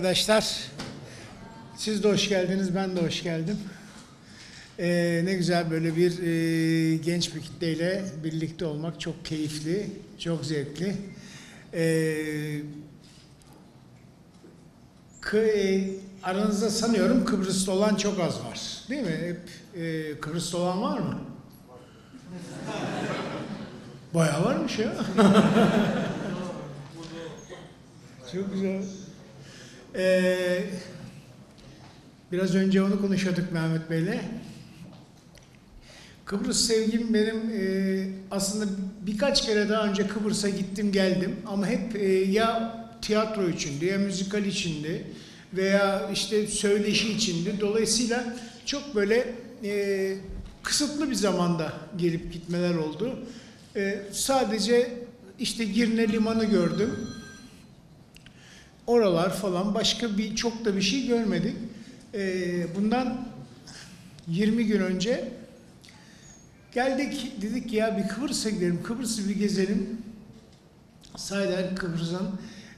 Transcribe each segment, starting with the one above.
arkadaşlar. Siz de hoş geldiniz, ben de hoş geldim. Ee, ne güzel böyle bir e, genç bir kitleyle birlikte olmak çok keyifli, çok zevkli. Ee, e, aranızda sanıyorum Kıbrıs'ta olan çok az var. Değil mi? Hep e, Kıbrıs'ta olan var mı? Bayağı varmış ya. çok güzel. Ee, biraz önce onu konuşuyorduk Mehmet Bey'le. Kıbrıs sevgim benim e, aslında birkaç kere daha önce Kıbrıs'a gittim geldim ama hep e, ya tiyatro içindi ya müzikal içindi veya işte söyleşi içindi. Dolayısıyla çok böyle e, kısıtlı bir zamanda gelip gitmeler oldu. E, sadece işte Girne Limanı gördüm. Oralar falan başka bir çok da bir şey görmedik. E, bundan 20 gün önce Geldik dedik ki ya bir Kıbrıs'a gidelim, Kıbrıs'ı bir gezelim. Sahiden Kıbrıs'ın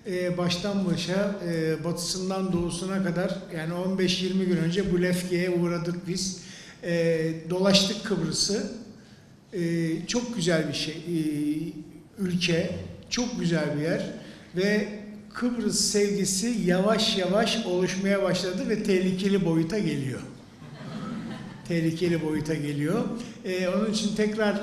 e, baştan başa e, batısından doğusuna kadar yani 15-20 gün önce bu Lefke'ye uğradık biz. E, dolaştık Kıbrıs'ı. E, çok güzel bir şey, e, ülke, çok güzel bir yer ve Kıbrıs sevgisi yavaş yavaş oluşmaya başladı ve tehlikeli boyuta geliyor tehlikeli boyuta geliyor. Ee, onun için tekrar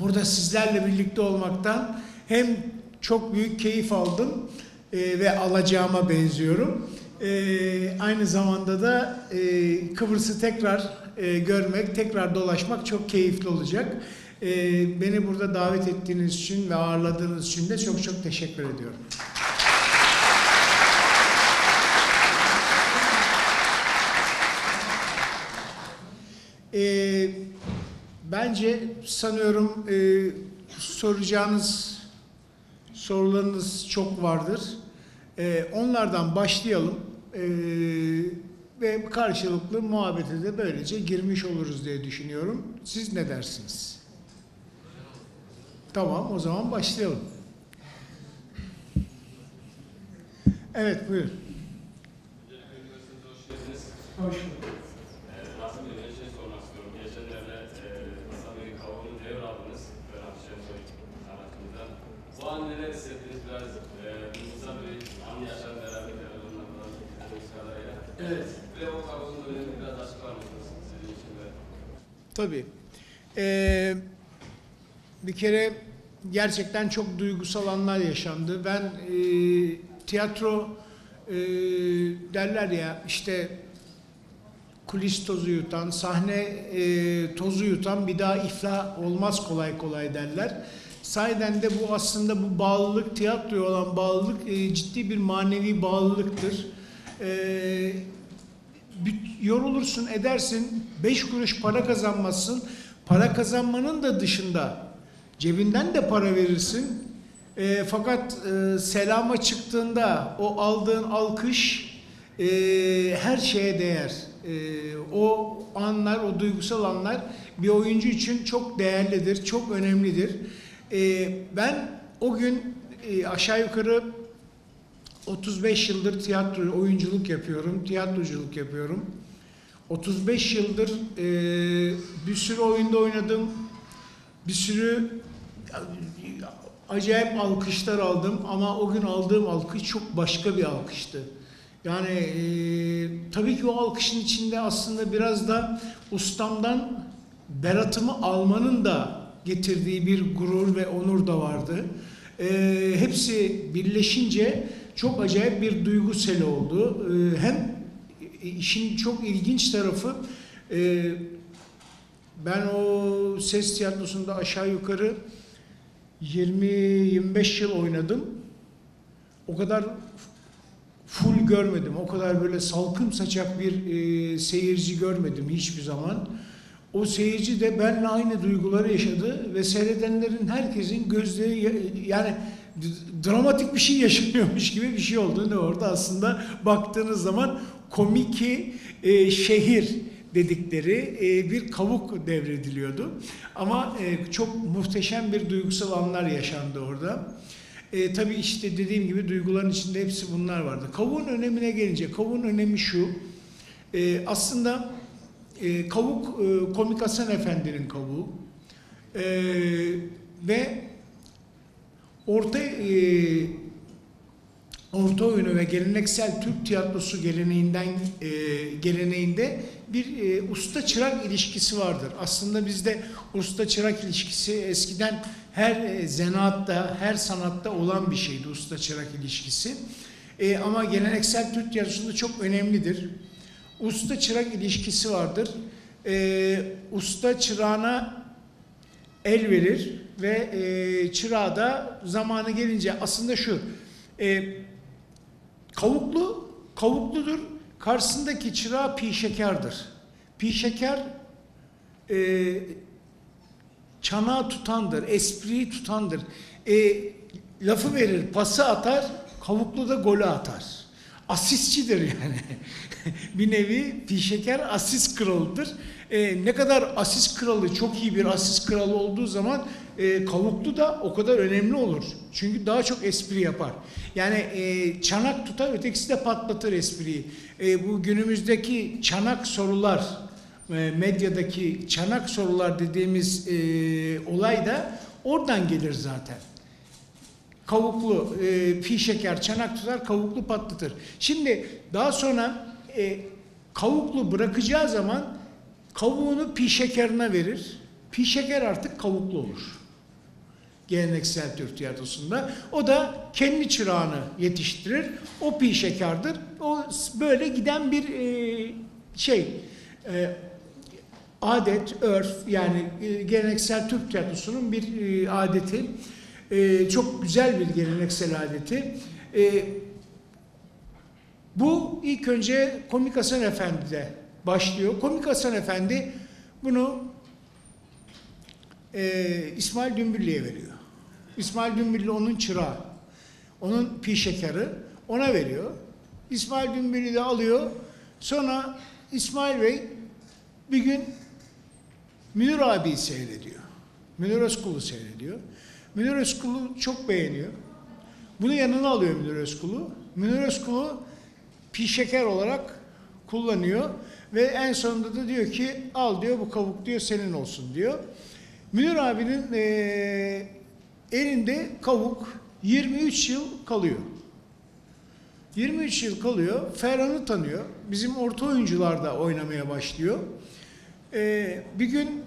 burada sizlerle birlikte olmaktan hem çok büyük keyif aldım e, ve alacağıma benziyorum. E, aynı zamanda da e, Kıbrıs'ı tekrar e, görmek, tekrar dolaşmak çok keyifli olacak. E, beni burada davet ettiğiniz için ve ağırladığınız için de çok çok teşekkür ediyorum. Ee, bence sanıyorum e, soracağınız sorularınız çok vardır. Ee, onlardan başlayalım Ee, ve karşılıklı muhabbete de böylece girmiş oluruz diye düşünüyorum. Siz ne dersiniz? Tamam, o zaman başlayalım. Evet, buyurun. Hoş geldiniz. Hoş bulduk. Rasim Bey'e bir sormak istiyorum. Geçenlerde Hasan Bey'in kavuğunu devraldınız. Ferhat Şensoy tarafından. Bu an neler hissettiniz biraz? Musa Bey, an yaşar beraber onunla falan izlediğimiz kadarıyla. Evet. Ve o kavuğun önemini biraz açıklar mısınız sizin için de? Tabii. Ee, bir kere gerçekten çok duygusal anlar yaşandı. Ben e, tiyatro e, derler ya işte kulis tozu yutan, sahne e, tozu yutan bir daha iflah olmaz kolay kolay derler. Sahiden de bu aslında bu bağlılık, tiyatroya olan bağlılık e, ciddi bir manevi bağlılıktır. E, yorulursun, edersin, beş kuruş para kazanmazsın. Para kazanmanın da dışında cebinden de para verirsin. E, fakat e, selama çıktığında o aldığın alkış e, her şeye değer. E, o anlar, o duygusal anlar bir oyuncu için çok değerlidir, çok önemlidir. E, ben o gün e, aşağı yukarı 35 yıldır tiyatro oyunculuk yapıyorum, tiyatroculuk yapıyorum. 35 yıldır e, bir sürü oyunda oynadım. Bir sürü acayip alkışlar aldım ama o gün aldığım alkış çok başka bir alkıştı. Yani e, tabii ki o alkışın içinde aslında biraz da ustamdan beratımı almanın da getirdiği bir gurur ve onur da vardı. E, hepsi birleşince çok acayip bir duygu seli oldu. E, hem işin çok ilginç tarafı Ee, ben o ses tiyatrosunda aşağı yukarı 20-25 yıl oynadım. O kadar full görmedim. O kadar böyle salkım saçak bir e, seyirci görmedim hiçbir zaman. O seyirci de benimle aynı duyguları yaşadı ve seyredenlerin herkesin gözleri ya- yani dramatik bir şey yaşanıyormuş gibi bir şey olduğunu orada aslında baktığınız zaman komiki e, şehir dedikleri e, bir kavuk devrediliyordu. Ama e, çok muhteşem bir duygusal anlar yaşandı orada. E, tabii işte dediğim gibi duyguların içinde hepsi bunlar vardı. Kavuğun önemine gelince, kavuğun önemi şu. E, aslında e, kavuk e, Komik Hasan Efendi'nin kavuğu. E, ve orta e, orta oyunu ve geleneksel Türk tiyatrosu geleneğinden e, geleneğinde bir e, usta çırak ilişkisi vardır. Aslında bizde usta çırak ilişkisi eskiden her e, zanaatta, her sanatta olan bir şeydi usta çırak ilişkisi. E, ama geleneksel Türk tiyatrosunda çok önemlidir. Usta çırak ilişkisi vardır. E, usta çırağına el verir ve e, çırağı da zamanı gelince aslında şu e, kavuklu kavukludur karşısındaki çırağı pi şekerdir. Pi şeker e, çanağı tutandır, espriyi tutandır. E, lafı verir, pası atar, kavuklu da golü atar. Asistçidir yani. bir nevi pi şeker asist kralıdır. E, ne kadar asist kralı, çok iyi bir asist kralı olduğu zaman e, kavuklu da o kadar önemli olur. Çünkü daha çok espri yapar. Yani e, çanak tutar, ötekisi de patlatır espriyi. E, bu günümüzdeki çanak sorular, e, medyadaki çanak sorular dediğimiz e, olay da oradan gelir zaten. Kavuklu, e, pi şeker, çanak tutar, kavuklu patlatır. Şimdi daha sonra e, kavuklu bırakacağı zaman kavuğunu pi şekerine verir. Pi şeker artık kavuklu olur. Geleneksel Türk tiyatrosunda. O da kendi çırağını yetiştirir. O pi şekerdir. O böyle giden bir e, şey, e, adet, örf yani e, geleneksel Türk tiyatrosunun bir e, adeti. E, çok güzel bir geleneksel adeti. E, bu ilk önce Komik Hasan Efendi'de başlıyor. Komik Hasan Efendi bunu e, İsmail Dümbüllü'ye veriyor. İsmail Dümbüllü onun çırağı. Onun pi şekeri ona veriyor. İsmail Dümbüllü de alıyor. Sonra İsmail Bey bir gün Münir abiyi seyrediyor. Münir Özkul'u seyrediyor. Münir Özkul'u çok beğeniyor. Bunu yanına alıyor Münir Özkul'u. Münir Özkul'u pi şeker olarak kullanıyor. Ve en sonunda da diyor ki al diyor bu kavuk diyor senin olsun diyor. Münir abinin eee, elinde kavuk 23 yıl kalıyor. 23 yıl kalıyor. Ferhan'ı tanıyor. Bizim orta oyuncular da oynamaya başlıyor. Ee, bir gün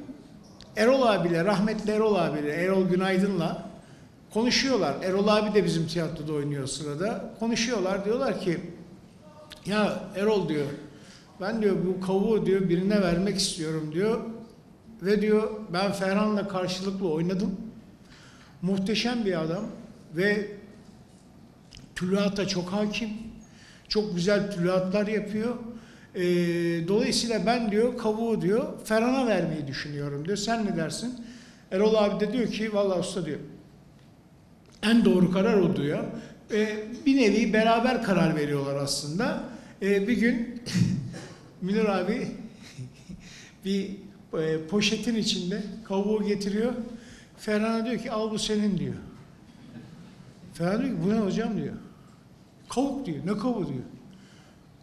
Erol abiyle, rahmetli Erol abiyle, Erol Günaydın'la konuşuyorlar. Erol abi de bizim tiyatroda oynuyor sırada. Konuşuyorlar diyorlar ki ya Erol diyor ben diyor bu kavuğu diyor birine vermek istiyorum diyor. Ve diyor ben Ferhan'la karşılıklı oynadım. Muhteşem bir adam ve tülüata çok hakim. Çok güzel tülüatlar yapıyor. Ee, dolayısıyla ben diyor kavuğu diyor Ferhan'a vermeyi düşünüyorum diyor. Sen ne dersin? Erol abi de diyor ki vallahi usta diyor. En doğru karar o diyor. Ee, bir nevi beraber karar veriyorlar aslında. Ee, bir gün Münir abi bir e, poşetin içinde kavuğu getiriyor. Ferhan'a diyor ki al bu senin diyor. Ferhan diyor ki bu ne hocam diyor. Kavuk diyor. Ne kavuğu diyor.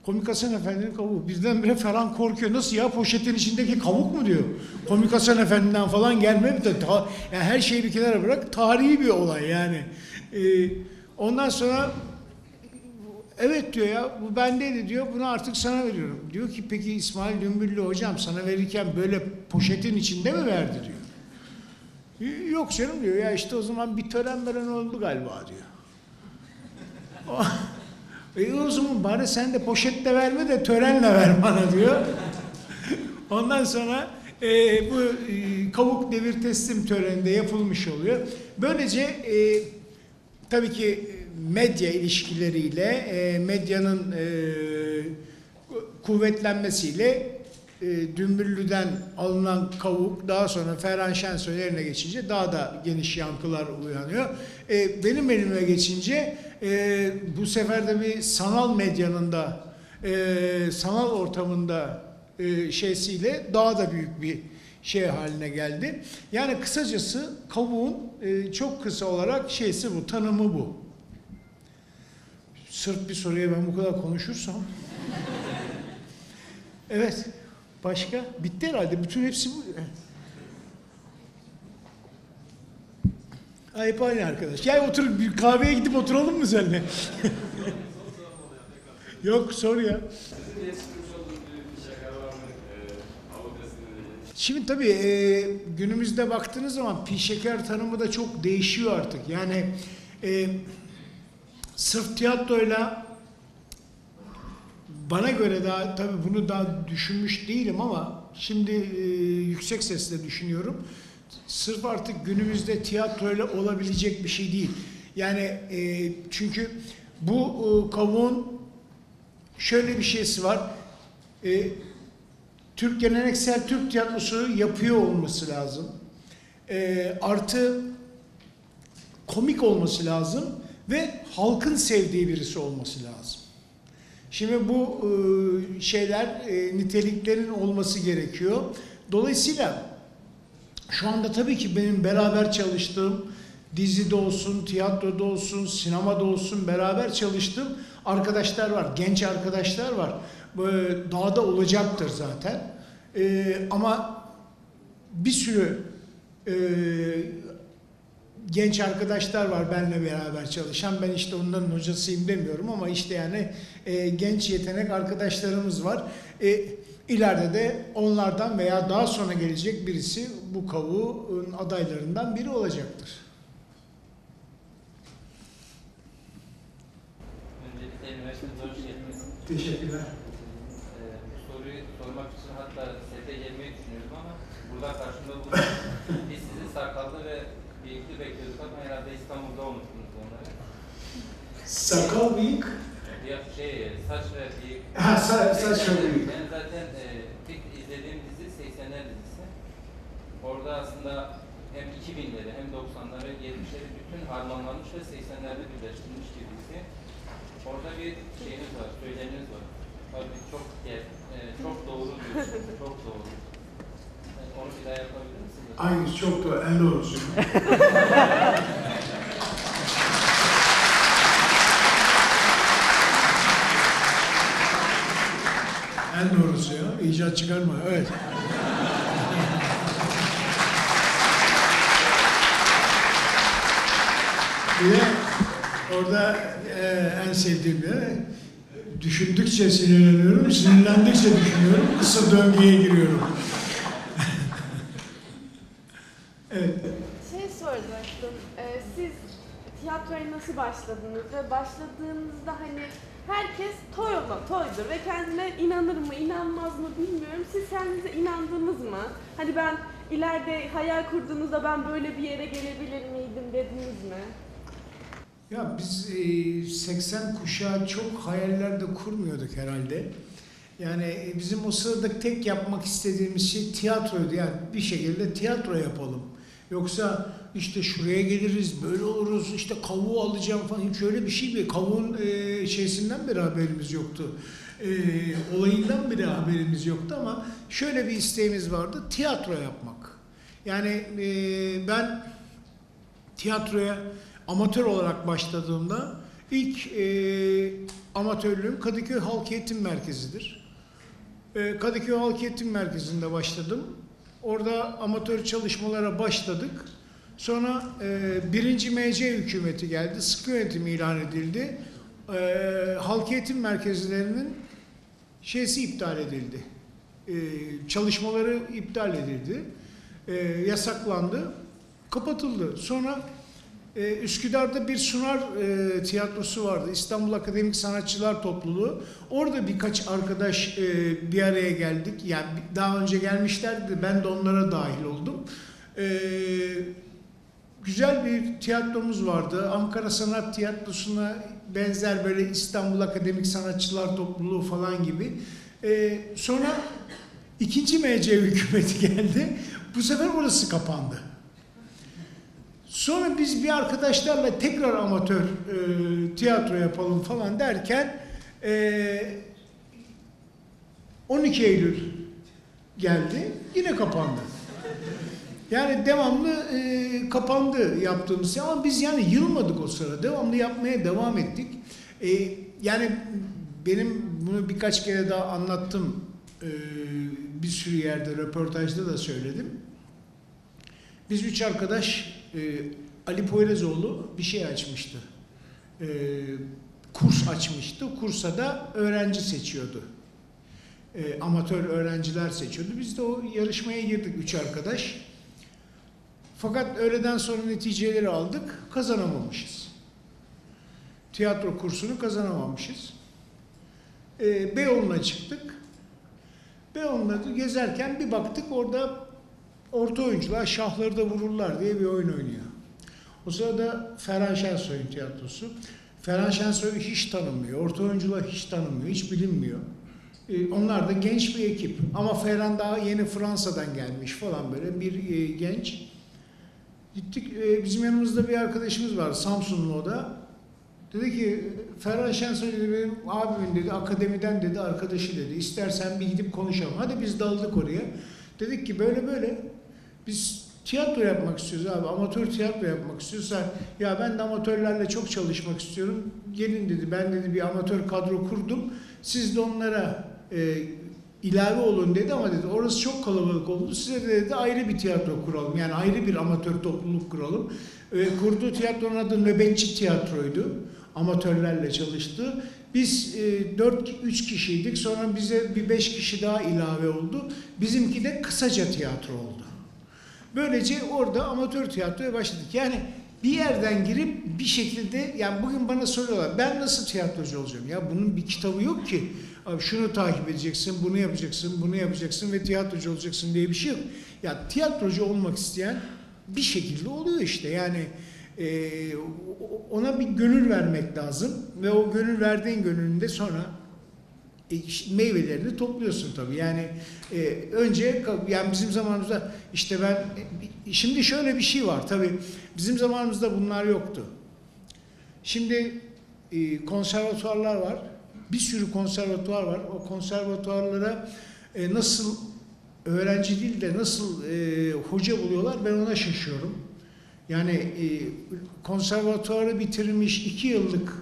Komik Hasan Efendi'nin kavuğu. Birdenbire Ferhan korkuyor. Nasıl ya poşetin içindeki kavuk mu diyor. Komik Hasan Efendi'den falan gelme de ta- yani her şeyi bir kenara bırak. Tarihi bir olay yani. Ee, ondan sonra evet diyor ya bu bendeydi diyor. Bunu artık sana veriyorum. Diyor ki peki İsmail Dümbüllü hocam sana verirken böyle poşetin içinde mi verdi diyor. Yok canım diyor ya işte o zaman bir tören veren oldu galiba diyor. E o zaman bari sen de poşetle verme de törenle ver bana diyor. Ondan sonra e, bu e, kavuk devir teslim töreninde yapılmış oluyor. Böylece e, tabii ki medya ilişkileriyle, e, medyanın e, kuvvetlenmesiyle e, Dümbüllü'den alınan kavuk daha sonra Ferhan Şensoy eline geçince daha da geniş yankılar uyanıyor. E, benim elime geçince e, bu sefer de bir sanal medyanın da e, sanal ortamında şeysiyle daha da büyük bir şey haline geldi. Yani kısacası kavuğun çok kısa olarak şeysi bu, tanımı bu. Sırf bir soruya ben bu kadar konuşursam. evet. Başka? Bitti herhalde. Bütün hepsi bu. Ayıp aynı arkadaş. Gel otur bir kahveye gidip oturalım mı seninle? Yok sor ya. Şimdi tabii e, günümüzde baktığınız zaman pi şeker tanımı da çok değişiyor artık. Yani e, sırf tiyatroyla bana göre daha tabii bunu daha düşünmüş değilim ama şimdi e, yüksek sesle düşünüyorum. Sırf artık günümüzde tiyatroyla olabilecek bir şey değil. Yani e, çünkü bu e, kavuğun şöyle bir şeysi var. E, Türk geleneksel Türk tiyatrosu yapıyor olması lazım. Ee, artı komik olması lazım ve halkın sevdiği birisi olması lazım. Şimdi bu e, şeyler e, niteliklerin olması gerekiyor. Dolayısıyla şu anda tabii ki benim beraber çalıştığım dizide olsun, tiyatroda olsun, sinemada olsun beraber çalıştığım arkadaşlar var. Genç arkadaşlar var. Böyle Daha da olacaktır zaten. Ama bir sürü e, genç arkadaşlar var benimle beraber çalışan. Ben işte onların hocasıyım demiyorum ama işte yani e, genç yetenek arkadaşlarımız var. E, ileride de onlardan veya daha sonra gelecek birisi bu kavuğun adaylarından biri olacaktır. Öncelikle üniversitemize hoş geldiniz. Teşekkürler. Ee, bu soruyu sormak için hatta sete gelmeyi düşünüyordum ama burada karşımda bulunan biz sizi sakallı ve bıyıklı bekliyorduk ama herhalde İstanbul'da unuttunuz onları. Sakal bıyık. Ya şey, saç ve bıyık. Ha, sa- saç ve bıyık. Ben zaten e, tek izlediğim dizi 80'ler dizisi. Orada aslında hem 2000'leri hem 90'ları 70'leri bütün harmanlanmış ve 80'lerde birleştirilmiş bir dizi. Orada bir şeyiniz var, söyleminiz var. Tabii çok gel, e, çok doğru diyorsunuz, çok doğru. Yani onu bir daha yapabilir misiniz? Aynı çok da en doğrusu. en doğrusu ya. İcat çıkarma. Evet. Bir orada e, en sevdiğim de düşündükçe sinirleniyorum, sinirlendikçe düşünüyorum, kısa döngüye giriyorum. evet. Şey soracaktım. Ee, siz tiyatroya nasıl başladınız ve başladığınızda hani herkes toy olan toydur ve kendine inanır mı inanmaz mı bilmiyorum. Siz kendinize inandınız mı? Hani ben ileride hayal kurduğunuzda ben böyle bir yere gelebilir miydim dediniz mi? Ya biz e, 80 kuşağı çok hayallerde kurmuyorduk herhalde. Yani e, bizim o sırada tek yapmak istediğimiz şey tiyatroydu. Yani bir şekilde tiyatro yapalım. Yoksa işte şuraya geliriz, böyle oluruz, işte kavuğu alacağım falan. Hiç öyle bir şey bir Kavuğun e, şeysinden beri haberimiz yoktu. E, olayından bile haberimiz yoktu ama şöyle bir isteğimiz vardı. Tiyatro yapmak. Yani e, ben tiyatroya amatör olarak başladığımda ilk e, amatörlüğüm Kadıköy Halk Eğitim Merkezi'dir. E, Kadıköy Halk Eğitim Merkezi'nde başladım. Orada amatör çalışmalara başladık. Sonra e, birinci MC hükümeti geldi. Sıkı yönetim ilan edildi. E, halk eğitim merkezlerinin şeysi iptal edildi. E, çalışmaları iptal edildi. E, yasaklandı. Kapatıldı. Sonra Ee, Üsküdar'da bir Sunar e, tiyatrosu vardı. İstanbul Akademik Sanatçılar Topluluğu. Orada birkaç arkadaş e, bir araya geldik. Yani daha önce gelmişlerdi. Ben de onlara dahil oldum. Ee, güzel bir tiyatromuz vardı. Ankara Sanat Tiyatrosu'na benzer böyle İstanbul Akademik Sanatçılar Topluluğu falan gibi. Ee, sonra ikinci MC hükümeti geldi. Bu sefer orası kapandı. Sonra biz bir arkadaşlarla tekrar amatör e, tiyatro yapalım falan derken e, 12 Eylül geldi. Yine kapandı. Yani devamlı e, kapandı yaptığımız şey ama biz yani yılmadık o sırada. Devamlı yapmaya devam ettik. E, yani benim bunu birkaç kere daha anlattım. E, bir sürü yerde röportajda da söyledim. Biz üç arkadaş e, Ali Poyrazoğlu bir şey açmıştı. E, kurs açmıştı. Kursa da öğrenci seçiyordu. E, amatör öğrenciler seçiyordu. Biz de o yarışmaya girdik üç arkadaş. Fakat öğleden sonra neticeleri aldık, kazanamamışız. Tiyatro kursunu kazanamamışız. Ee, Beyoğlu'na çıktık. Beyoğlu'na gezerken bir baktık orada orta oyuncular şahları da vururlar diye bir oyun oynuyor. O sırada Ferhan Şensoy'un tiyatrosu. Ferhan Şensoy'u hiç tanınmıyor. Orta oyuncular hiç tanınmıyor, hiç bilinmiyor. Ee, onlar da genç bir ekip. Ama Ferhan daha yeni Fransa'dan gelmiş falan böyle bir e, genç. Gittik e, bizim yanımızda bir arkadaşımız var Samsunlu o da. Dedi ki Ferhan Şensoy dedi benim abimin dedi akademiden dedi arkadaşı dedi. İstersen bir gidip konuşalım. Hadi biz daldık oraya. Dedik ki böyle böyle biz tiyatro yapmak istiyoruz abi. Amatör tiyatro yapmak istiyorsa ya ben de amatörlerle çok çalışmak istiyorum. Gelin dedi ben dedi bir amatör kadro kurdum. Siz de onlara e, ilave olun dedi ama dedi orası çok kalabalık oldu. Size de dedi ayrı bir tiyatro kuralım. Yani ayrı bir amatör topluluk kuralım. E, kurduğu tiyatronun adı Nöbetçi Tiyatro'ydu. Amatörlerle çalıştı. Biz e, 4-3 kişiydik. Sonra bize bir 5 kişi daha ilave oldu. Bizimki de kısaca tiyatro oldu. Böylece orada amatör tiyatroya başladık. Yani bir yerden girip bir şekilde yani bugün bana soruyorlar ben nasıl tiyatrocu olacağım? Ya bunun bir kitabı yok ki. Abi şunu takip edeceksin, bunu yapacaksın, bunu yapacaksın ve tiyatrocu olacaksın diye bir şey yok. Ya tiyatrocu olmak isteyen bir şekilde oluyor işte. Yani e, ona bir gönül vermek lazım ve o gönül verdiğin gönlünde sonra meyvelerini topluyorsun tabii. Yani e, önce yani bizim zamanımızda işte ben e, şimdi şöyle bir şey var tabii. Bizim zamanımızda bunlar yoktu. Şimdi e, konservatuarlar var. Bir sürü konservatuar var. O konservatuarlara e, nasıl öğrenci değil de nasıl e, hoca buluyorlar ben ona şaşıyorum. Yani e, konservatuarı bitirmiş iki yıllık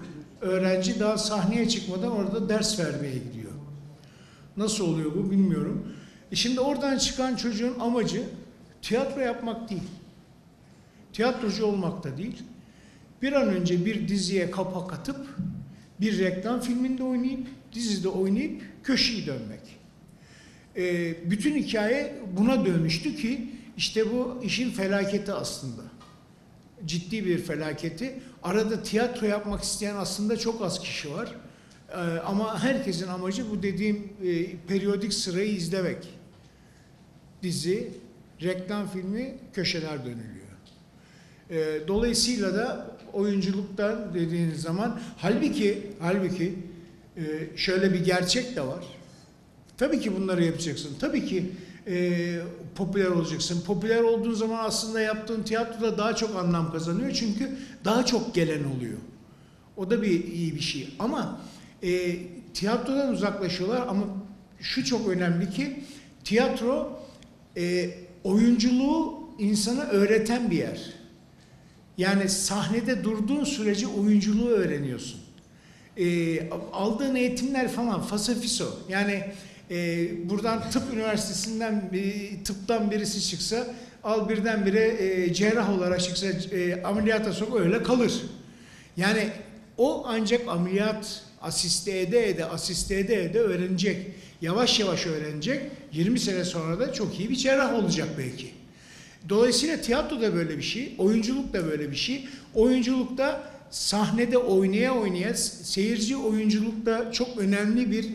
öğrenci daha sahneye çıkmadan orada ders vermeye gidiyor. Nasıl oluyor bu bilmiyorum. E şimdi oradan çıkan çocuğun amacı tiyatro yapmak değil. Tiyatrocu olmak da değil. Bir an önce bir diziye kapak atıp bir reklam filminde oynayıp dizide oynayıp köşeyi dönmek. E, bütün hikaye buna dönüştü ki işte bu işin felaketi aslında. Ciddi bir felaketi. Arada tiyatro yapmak isteyen aslında çok az kişi var. Ee, ama herkesin amacı bu dediğim e, periyodik sırayı izlemek. Dizi, reklam filmi, köşeler dönülüyor. Ee, dolayısıyla da oyunculuktan dediğiniz zaman halbuki halbuki e, şöyle bir gerçek de var. Tabii ki bunları yapacaksın. Tabii ki e, popüler olacaksın. Popüler olduğun zaman aslında yaptığın tiyatroda daha çok anlam kazanıyor. Çünkü daha çok gelen oluyor. O da bir iyi bir şey. Ama e, tiyatrodan uzaklaşıyorlar ama şu çok önemli ki tiyatro e, oyunculuğu insana öğreten bir yer. Yani sahnede durduğun sürece oyunculuğu öğreniyorsun. E, aldığın eğitimler falan fasafiso. Yani e, buradan tıp üniversitesinden bir, tıptan birisi çıksa al birdenbire e, cerrah olarak çıksa e, ameliyata sok öyle kalır. Yani o ancak ameliyat asiste ede ede asiste ede ede öğrenecek. Yavaş yavaş öğrenecek. 20 sene sonra da çok iyi bir cerrah olacak belki. Dolayısıyla tiyatro da böyle bir şey, oyunculuk da böyle bir şey. Oyunculukta sahnede oynaya oynaya seyirci oyunculukta çok önemli bir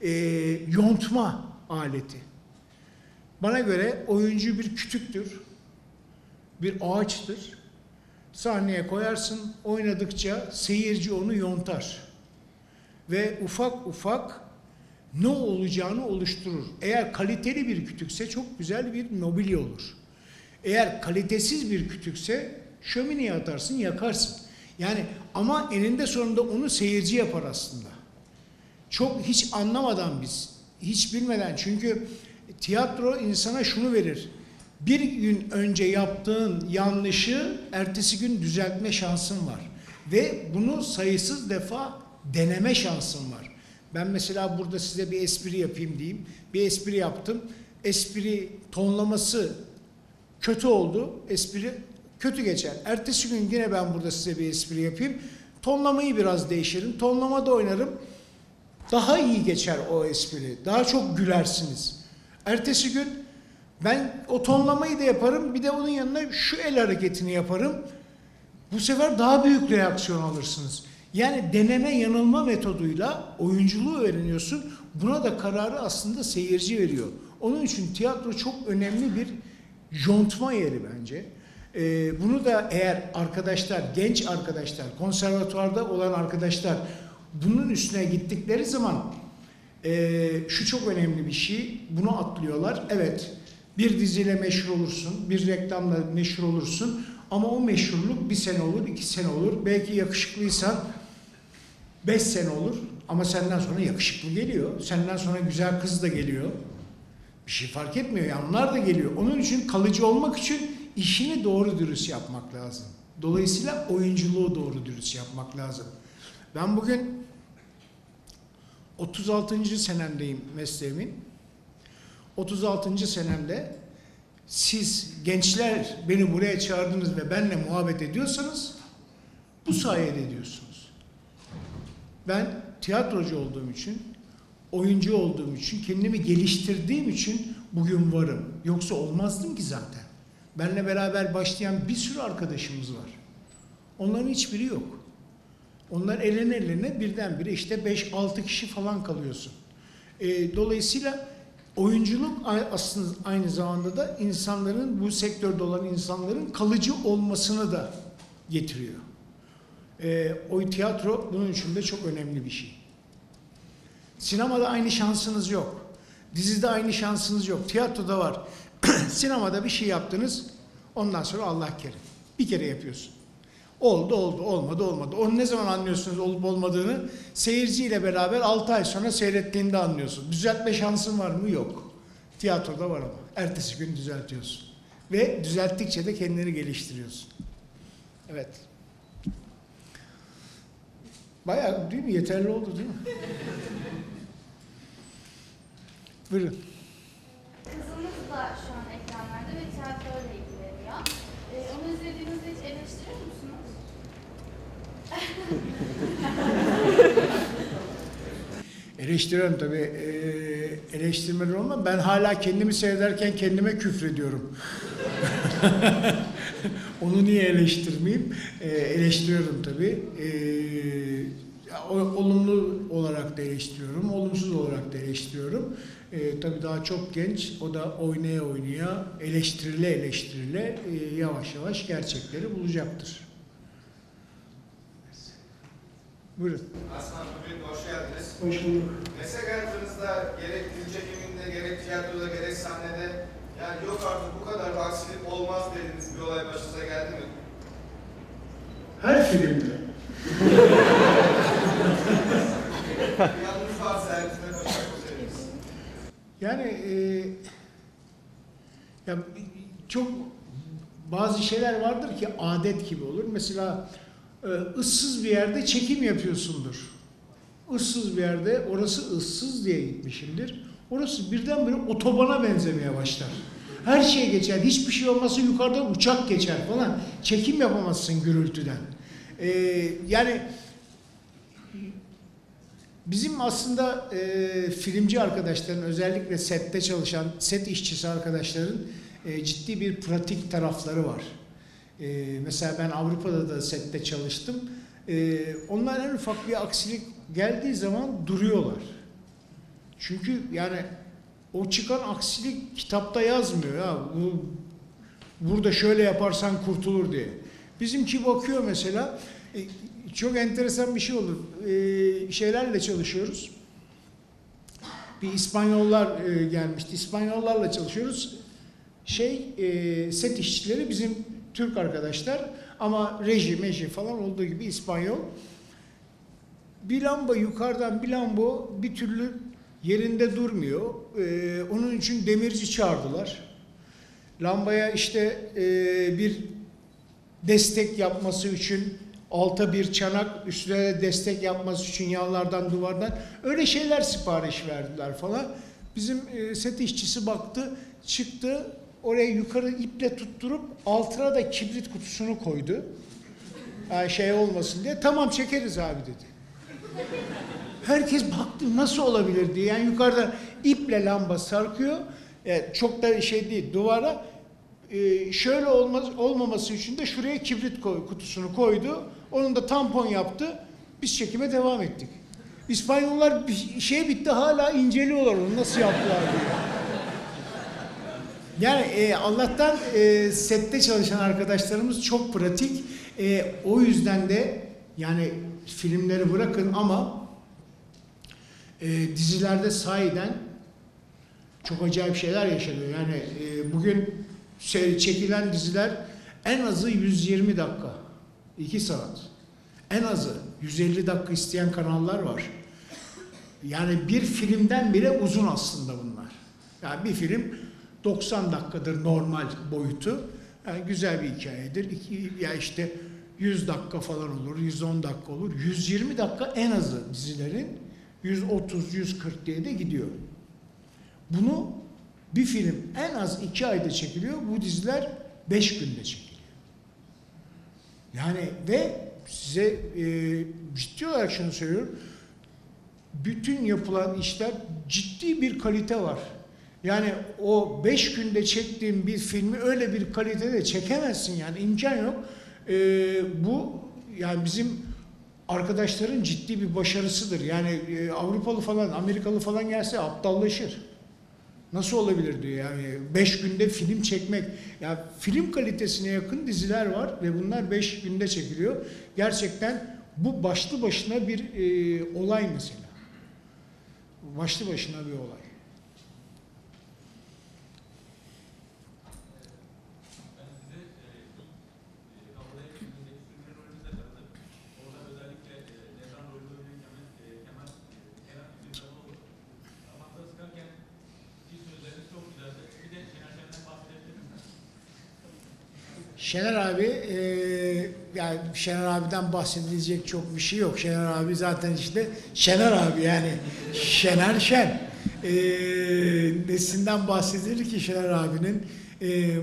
e, yontma aleti. Bana göre oyuncu bir kütüktür, bir ağaçtır. Sahneye koyarsın, oynadıkça seyirci onu yontar. Ve ufak ufak ne olacağını oluşturur. Eğer kaliteli bir kütükse çok güzel bir mobilya olur. Eğer kalitesiz bir kütükse şömineye atarsın, yakarsın. Yani ama eninde sonunda onu seyirci yapar aslında. Çok hiç anlamadan biz, hiç bilmeden çünkü tiyatro insana şunu verir. Bir gün önce yaptığın yanlışı ertesi gün düzeltme şansın var. Ve bunu sayısız defa deneme şansın var. Ben mesela burada size bir espri yapayım diyeyim. Bir espri yaptım. Espri tonlaması kötü oldu. Espri kötü geçer. Ertesi gün yine ben burada size bir espri yapayım. Tonlamayı biraz değiştirin. Tonlamada oynarım. Daha iyi geçer o espri. Daha çok gülersiniz. Ertesi gün ben o tonlamayı da yaparım. Bir de onun yanına şu el hareketini yaparım. Bu sefer daha büyük reaksiyon alırsınız. Yani deneme yanılma metoduyla oyunculuğu öğreniyorsun. Buna da kararı aslında seyirci veriyor. Onun için tiyatro çok önemli bir jontma yeri bence. Ee, bunu da eğer arkadaşlar, genç arkadaşlar, konservatuvarda olan arkadaşlar bunun üstüne gittikleri zaman e, şu çok önemli bir şey. Bunu atlıyorlar. Evet bir diziyle meşhur olursun, bir reklamla meşhur olursun. Ama o meşhurluk bir sene olur, iki sene olur. Belki yakışıklıysan beş sene olur. Ama senden sonra yakışıklı geliyor. Senden sonra güzel kız da geliyor. Bir şey fark etmiyor. Yani onlar da geliyor. Onun için kalıcı olmak için işini doğru dürüst yapmak lazım. Dolayısıyla oyunculuğu doğru dürüst yapmak lazım. Ben bugün 36. senemdeyim mesleğimin. 36. senemde siz gençler beni buraya çağırdınız ve benle muhabbet ediyorsanız bu sayede ediyorsunuz. Ben tiyatrocu olduğum için, oyuncu olduğum için, kendimi geliştirdiğim için bugün varım. Yoksa olmazdım ki zaten. Benle beraber başlayan bir sürü arkadaşımız var. Onların hiçbiri yok. Onlar elin eline birdenbire işte 5-6 kişi falan kalıyorsun. E, dolayısıyla oyunculuk aslında aynı zamanda da insanların bu sektörde olan insanların kalıcı olmasını da getiriyor. E, o tiyatro bunun için de çok önemli bir şey. Sinemada aynı şansınız yok. Dizide aynı şansınız yok. Tiyatroda var. Sinemada bir şey yaptınız. Ondan sonra Allah kerim. Bir kere yapıyorsun. Oldu oldu olmadı olmadı. Onu ne zaman anlıyorsunuz olup olmadığını? Seyirciyle beraber 6 ay sonra seyrettiğinde anlıyorsun. Düzeltme şansın var mı? Yok. Tiyatroda var ama. Ertesi gün düzeltiyorsun. Ve düzelttikçe de kendini geliştiriyorsun. Evet. Bayağı değil mi? Yeterli oldu değil mi? Buyurun. Kızınız da şu an ekranlarda ve tiyatroyla ilgileniyor. Ee, onu izlediğinizde hiç eleştiriyor musunuz? Eleştiriyorum tabii. Ee, eleştirmeden olmam. Ben hala kendimi seyrederken kendime küfrediyorum. Onu niye eleştirmeyeyim? Ee, eleştiriyorum tabii. O- olumlu olarak da eleştiriyorum, olumsuz olarak da eleştiriyorum. Ee, tabii daha çok genç, o da oynaya oynaya, eleştirile eleştirile e, yavaş yavaş gerçekleri bulacaktır. Buyurun. Aslan bugün hoş geldiniz. Hoş bulduk. Meslek hayatınızda gerek dizi çekiminde, gerek tiyatroda, gerek sahnede yani yok artık bu kadar aksilik olmaz dediğiniz bir olay başınıza geldi mi? Her filmde. Yalnız varsa elinizde başak söyleriz. Yani e, ya çok bazı şeyler vardır ki adet gibi olur. Mesela ıssız bir yerde çekim yapıyorsundur. Issız bir yerde orası ıssız diye gitmişimdir. Orası birdenbire otobana benzemeye başlar. Her şey geçer. Hiçbir şey olmasa yukarıdan uçak geçer falan. Çekim yapamazsın gürültüden. E, yani Bizim aslında e, filmci arkadaşların özellikle sette çalışan set işçisi arkadaşların e, ciddi bir pratik tarafları var. E, mesela ben Avrupa'da da sette çalıştım. E, onlar en ufak bir aksilik geldiği zaman duruyorlar. Çünkü yani o çıkan aksilik kitapta yazmıyor ya. Bu, burada şöyle yaparsan kurtulur diye. Bizimki bakıyor mesela e, çok enteresan bir şey olur. E, şeylerle çalışıyoruz. Bir İspanyollar e, gelmişti. İspanyollarla çalışıyoruz. Şey e, set işçileri bizim Türk arkadaşlar ama reji meji falan olduğu gibi İspanyol. Bir lamba yukarıdan bir lamba bir türlü yerinde durmuyor. E, onun için demirci çağırdılar. Lambaya işte e, bir destek yapması için alta bir çanak üstüne de destek yapması için yanlardan duvardan öyle şeyler sipariş verdiler falan. Bizim e, set işçisi baktı çıktı oraya yukarı iple tutturup altına da kibrit kutusunu koydu. Yani şey olmasın diye tamam çekeriz abi dedi. Herkes baktı nasıl olabilir diye. Yani yukarıda iple lamba sarkıyor. E, çok da şey değil duvara. E, şöyle olmaz, olmaması için de şuraya kibrit koy, kutusunu koydu. Onun da tampon yaptı. Biz çekime devam ettik. İspanyollar şey bitti hala inceliyorlar onu nasıl yaptılar diye. Yani e, Allah'tan e, sette çalışan arkadaşlarımız çok pratik. E, o yüzden de yani filmleri bırakın ama e, dizilerde sahiden çok acayip şeyler yaşanıyor. Yani e, bugün çekilen diziler en azı 120 dakika. 2 saat. En azı 150 dakika isteyen kanallar var. Yani bir filmden bile uzun aslında bunlar. Yani bir film 90 dakikadır normal boyutu. Yani güzel bir hikayedir. Ya işte 100 dakika falan olur, 110 dakika olur. 120 dakika en azı dizilerin 130-140 diye de gidiyor. Bunu bir film en az iki ayda çekiliyor. Bu diziler beş günde çekiliyor. Yani ve size e, ciddi olarak şunu söylüyorum. Bütün yapılan işler ciddi bir kalite var. Yani o beş günde çektiğim bir filmi öyle bir kalitede çekemezsin yani imkan yok. E, bu yani bizim arkadaşların ciddi bir başarısıdır. Yani e, Avrupalı falan, Amerikalı falan gelse aptallaşır. Nasıl olabilir diyor yani beş günde film çekmek. Ya film kalitesine yakın diziler var ve bunlar beş günde çekiliyor. Gerçekten bu başlı başına bir e, olay mesela. Başlı başına bir olay. Ben size e, ilk e, Kavgaya filmindeki sürgün rolünüzde tanıdım. Orada özellikle e, Devran rolünde oynayan Kemal, e, Kemal e, Kenan İmirzalıoğlu. Damakta sıkarken ki sözleriniz çok güzeldi. Bir de Şener Şen'den bahsedebilir misiniz? Şener abi, e, yani Şener abiden bahsedilecek çok bir şey yok. Şener abi zaten işte Şener abi yani Şener Şen. E, nesinden bahsedilir ki Şener abinin? E,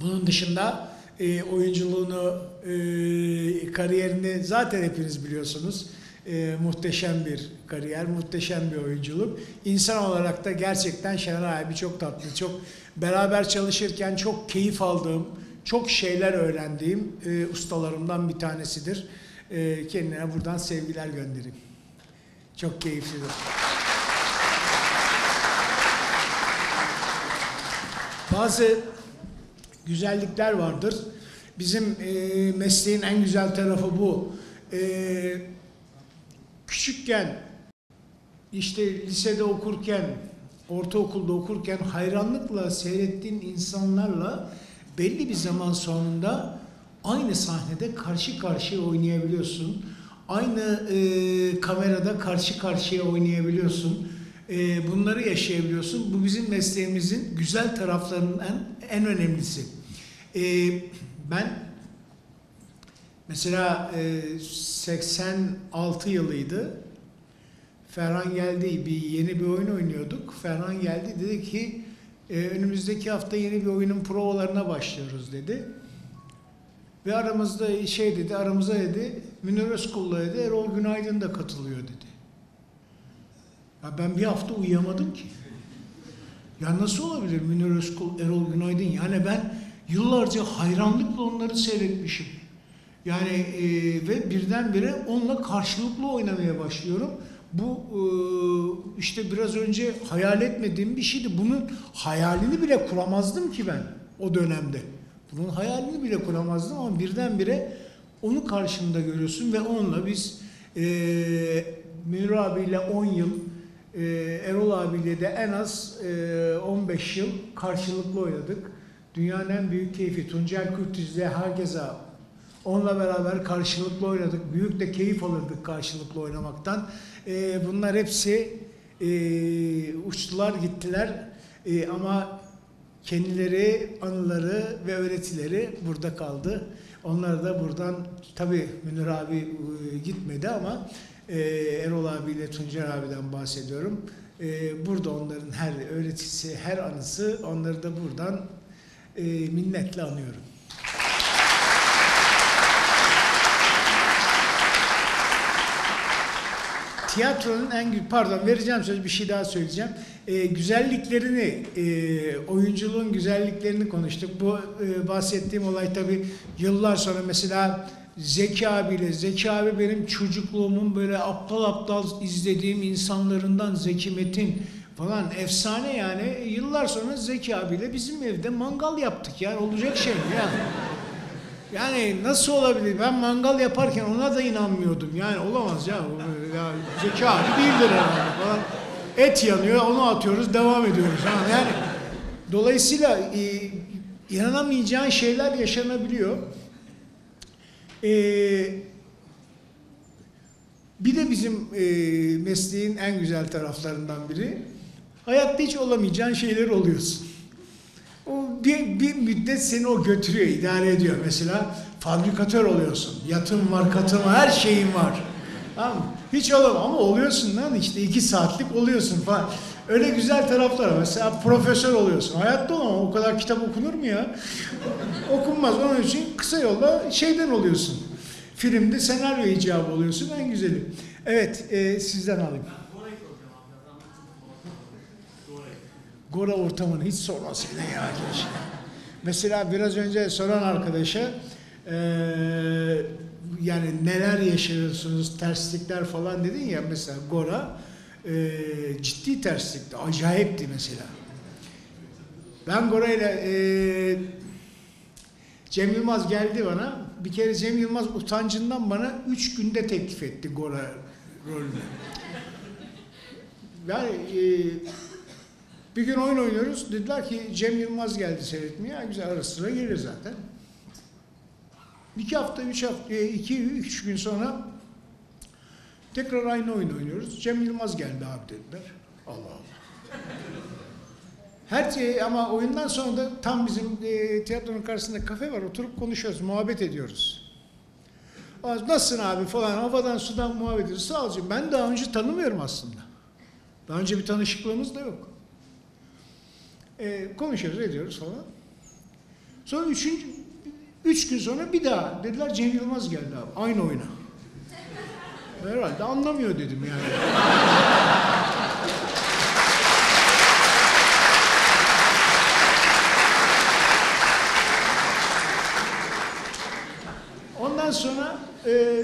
bunun dışında e, oyunculuğunu, e, kariyerini zaten hepiniz biliyorsunuz. E, muhteşem bir kariyer, muhteşem bir oyunculuk. İnsan olarak da gerçekten Şener abi çok tatlı, çok beraber çalışırken çok keyif aldığım, çok şeyler öğrendiğim e, ustalarımdan bir tanesidir. E, kendine buradan sevgiler göndereyim. Çok keyiflidir. Bazı güzellikler vardır. Bizim e, mesleğin en güzel tarafı bu. E, küçükken işte lisede okurken, ortaokulda okurken hayranlıkla seyrettiğin insanlarla belli bir zaman sonunda aynı sahnede karşı karşıya oynayabiliyorsun. Aynı e, kamerada karşı karşıya oynayabiliyorsun. E, bunları yaşayabiliyorsun. Bu bizim mesleğimizin güzel taraflarının en, en önemlisi. E, ben mesela e, 86 yılıydı. Ferhan geldi, bir yeni bir oyun oynuyorduk. Ferhan geldi dedi ki e, önümüzdeki hafta yeni bir oyunun provalarına başlıyoruz dedi. Ve aramızda şey dedi, aramıza dedi, Münir Özkul'la dedi, Erol Günaydın da katılıyor dedi. Ya ben bir hafta uyuyamadım ki. Ya nasıl olabilir Münir Özkul, Erol Günaydın? Yani ben yıllarca hayranlıkla onları seyretmişim. Yani e, ve birdenbire onunla karşılıklı oynamaya başlıyorum. Bu e, işte biraz önce hayal etmediğim bir şeydi. Bunun hayalini bile kuramazdım ki ben o dönemde. Bunun hayalini bile kuramazdım ama birdenbire onu karşında görüyorsun ve onunla biz e, Münir abiyle 10 yıl, e, Erol abiyle de en az e, 15 yıl karşılıklı oynadık. Dünyanın en büyük keyfi Tuncel Kurtiz'le herkese onunla beraber karşılıklı oynadık. Büyük de keyif alırdık karşılıklı oynamaktan. E, bunlar hepsi e, uçtular gittiler E, ama kendileri, anıları ve öğretileri burada kaldı. Onlar da buradan tabii Münir abi e, gitmedi ama e, Erol abiyle Tuncer abiden bahsediyorum. E, burada onların her öğretisi, her anısı onları da buradan e, minnetle anıyorum. Tiyatronun en pardon vereceğim söz bir şey daha söyleyeceğim. E, güzelliklerini, e, oyunculuğun güzelliklerini konuştuk. Bu e, bahsettiğim olay tabii yıllar sonra mesela Zeki abiyle, Zeki abi benim çocukluğumun böyle aptal aptal izlediğim insanlarından Zeki Metin falan efsane yani. Yıllar sonra Zeki abiyle bizim evde mangal yaptık yani olacak şey mi ya? Yani nasıl olabilir? Ben mangal yaparken ona da inanmıyordum. Yani olamaz ya. Ya Zeki abi değildir herhalde falan. Et yanıyor, onu atıyoruz, devam ediyoruz. Yani dolayısıyla e, inanamayacağın şeyler yaşanabiliyor. E, bir de bizim e, mesleğin en güzel taraflarından biri, hayatta hiç olamayacağın şeyler oluyorsun. O bir, bir müddet seni o götürüyor, idare ediyor. Mesela fabrikatör oluyorsun. Yatım var, katım her şeyin var. Tamam? Hiç olamam ama oluyorsun lan işte iki saatlik oluyorsun falan. Öyle güzel taraflar var. Mesela profesör oluyorsun. Hayatta olamam. O kadar kitap okunur mu ya? Okunmaz. Onun için kısa yolla şeyden oluyorsun. Filmde senaryo icabı oluyorsun. En güzeli. Evet, e, sizden alayım. Gora ortamını hiç sormasın ya keşke. Mesela biraz önce soran arkadaşa eee, yani neler yaşıyorsunuz, terslikler falan dedin ya mesela Gora eee, ciddi terslikti, acayipti mesela. Ben Gora ile eee, Cem Yılmaz geldi bana. Bir kere Cem Yılmaz utancından bana üç günde teklif etti Gora rolünü. Yani eee bir gün oyun oynuyoruz. Dediler ki Cem Yılmaz geldi seyretmeye. Güzel ara sıra gelir zaten. İki hafta, üç hafta, e, iki, üç gün sonra tekrar aynı oyun oynuyoruz. Cem Yılmaz geldi abi dediler. Allah Allah. Her şey ama oyundan sonra da tam bizim e, tiyatronun karşısında kafe var. Oturup konuşuyoruz, muhabbet ediyoruz. Nasılsın abi falan havadan sudan muhabbet ediyoruz. Sağ ol. Ben daha önce tanımıyorum aslında. Daha önce bir tanışıklığımız da yok. E, konuşuyoruz, ediyoruz falan. Sonra üçüncü, üç gün sonra bir daha dediler Cem Yılmaz geldi abi. Aynı oyuna. Herhalde anlamıyor dedim yani. Ondan sonra e,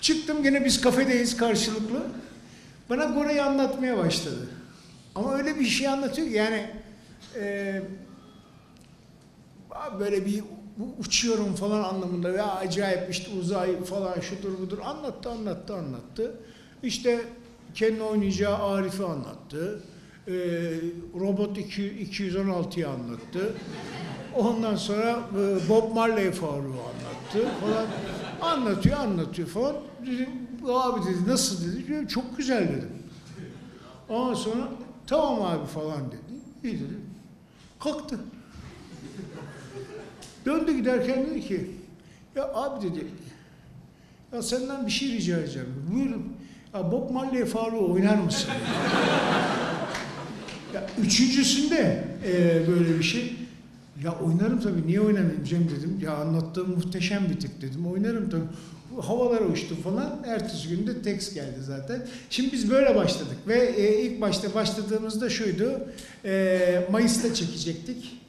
çıktım gene biz kafedeyiz karşılıklı. Bana Gora'yı anlatmaya başladı. Ama öyle bir şey anlatıyor ki yani e, böyle bir uçuyorum falan anlamında ve acayip işte uzay falan şudur budur anlattı anlattı anlattı. İşte kendi oynayacağı Arif'i anlattı. E, Robot 2 216'yı anlattı. Ondan sonra e, Bob Marley Faruk'u anlattı falan. Anlatıyor anlatıyor falan. Dedim, abi dedi nasıl dedi. Çok güzel dedim. Ondan sonra tamam abi falan dedi. İyi dedi. Kalktı. Döndü giderken dedi ki ya abi dedi ya senden bir şey rica edeceğim. Buyurun. Ya Bob Marley Faruk'u oynar mısın? ya üçüncüsünde e, böyle bir şey. Ya oynarım tabii. Niye oynamayayım Cem dedim. Ya anlattığım muhteşem bir tip dedim. Oynarım tabii. Havalara uçtu falan. Ertesi günde tekst geldi zaten. Şimdi biz böyle başladık ve e, ilk başta başladığımızda şuydu. E, Mayıs'ta çekecektik.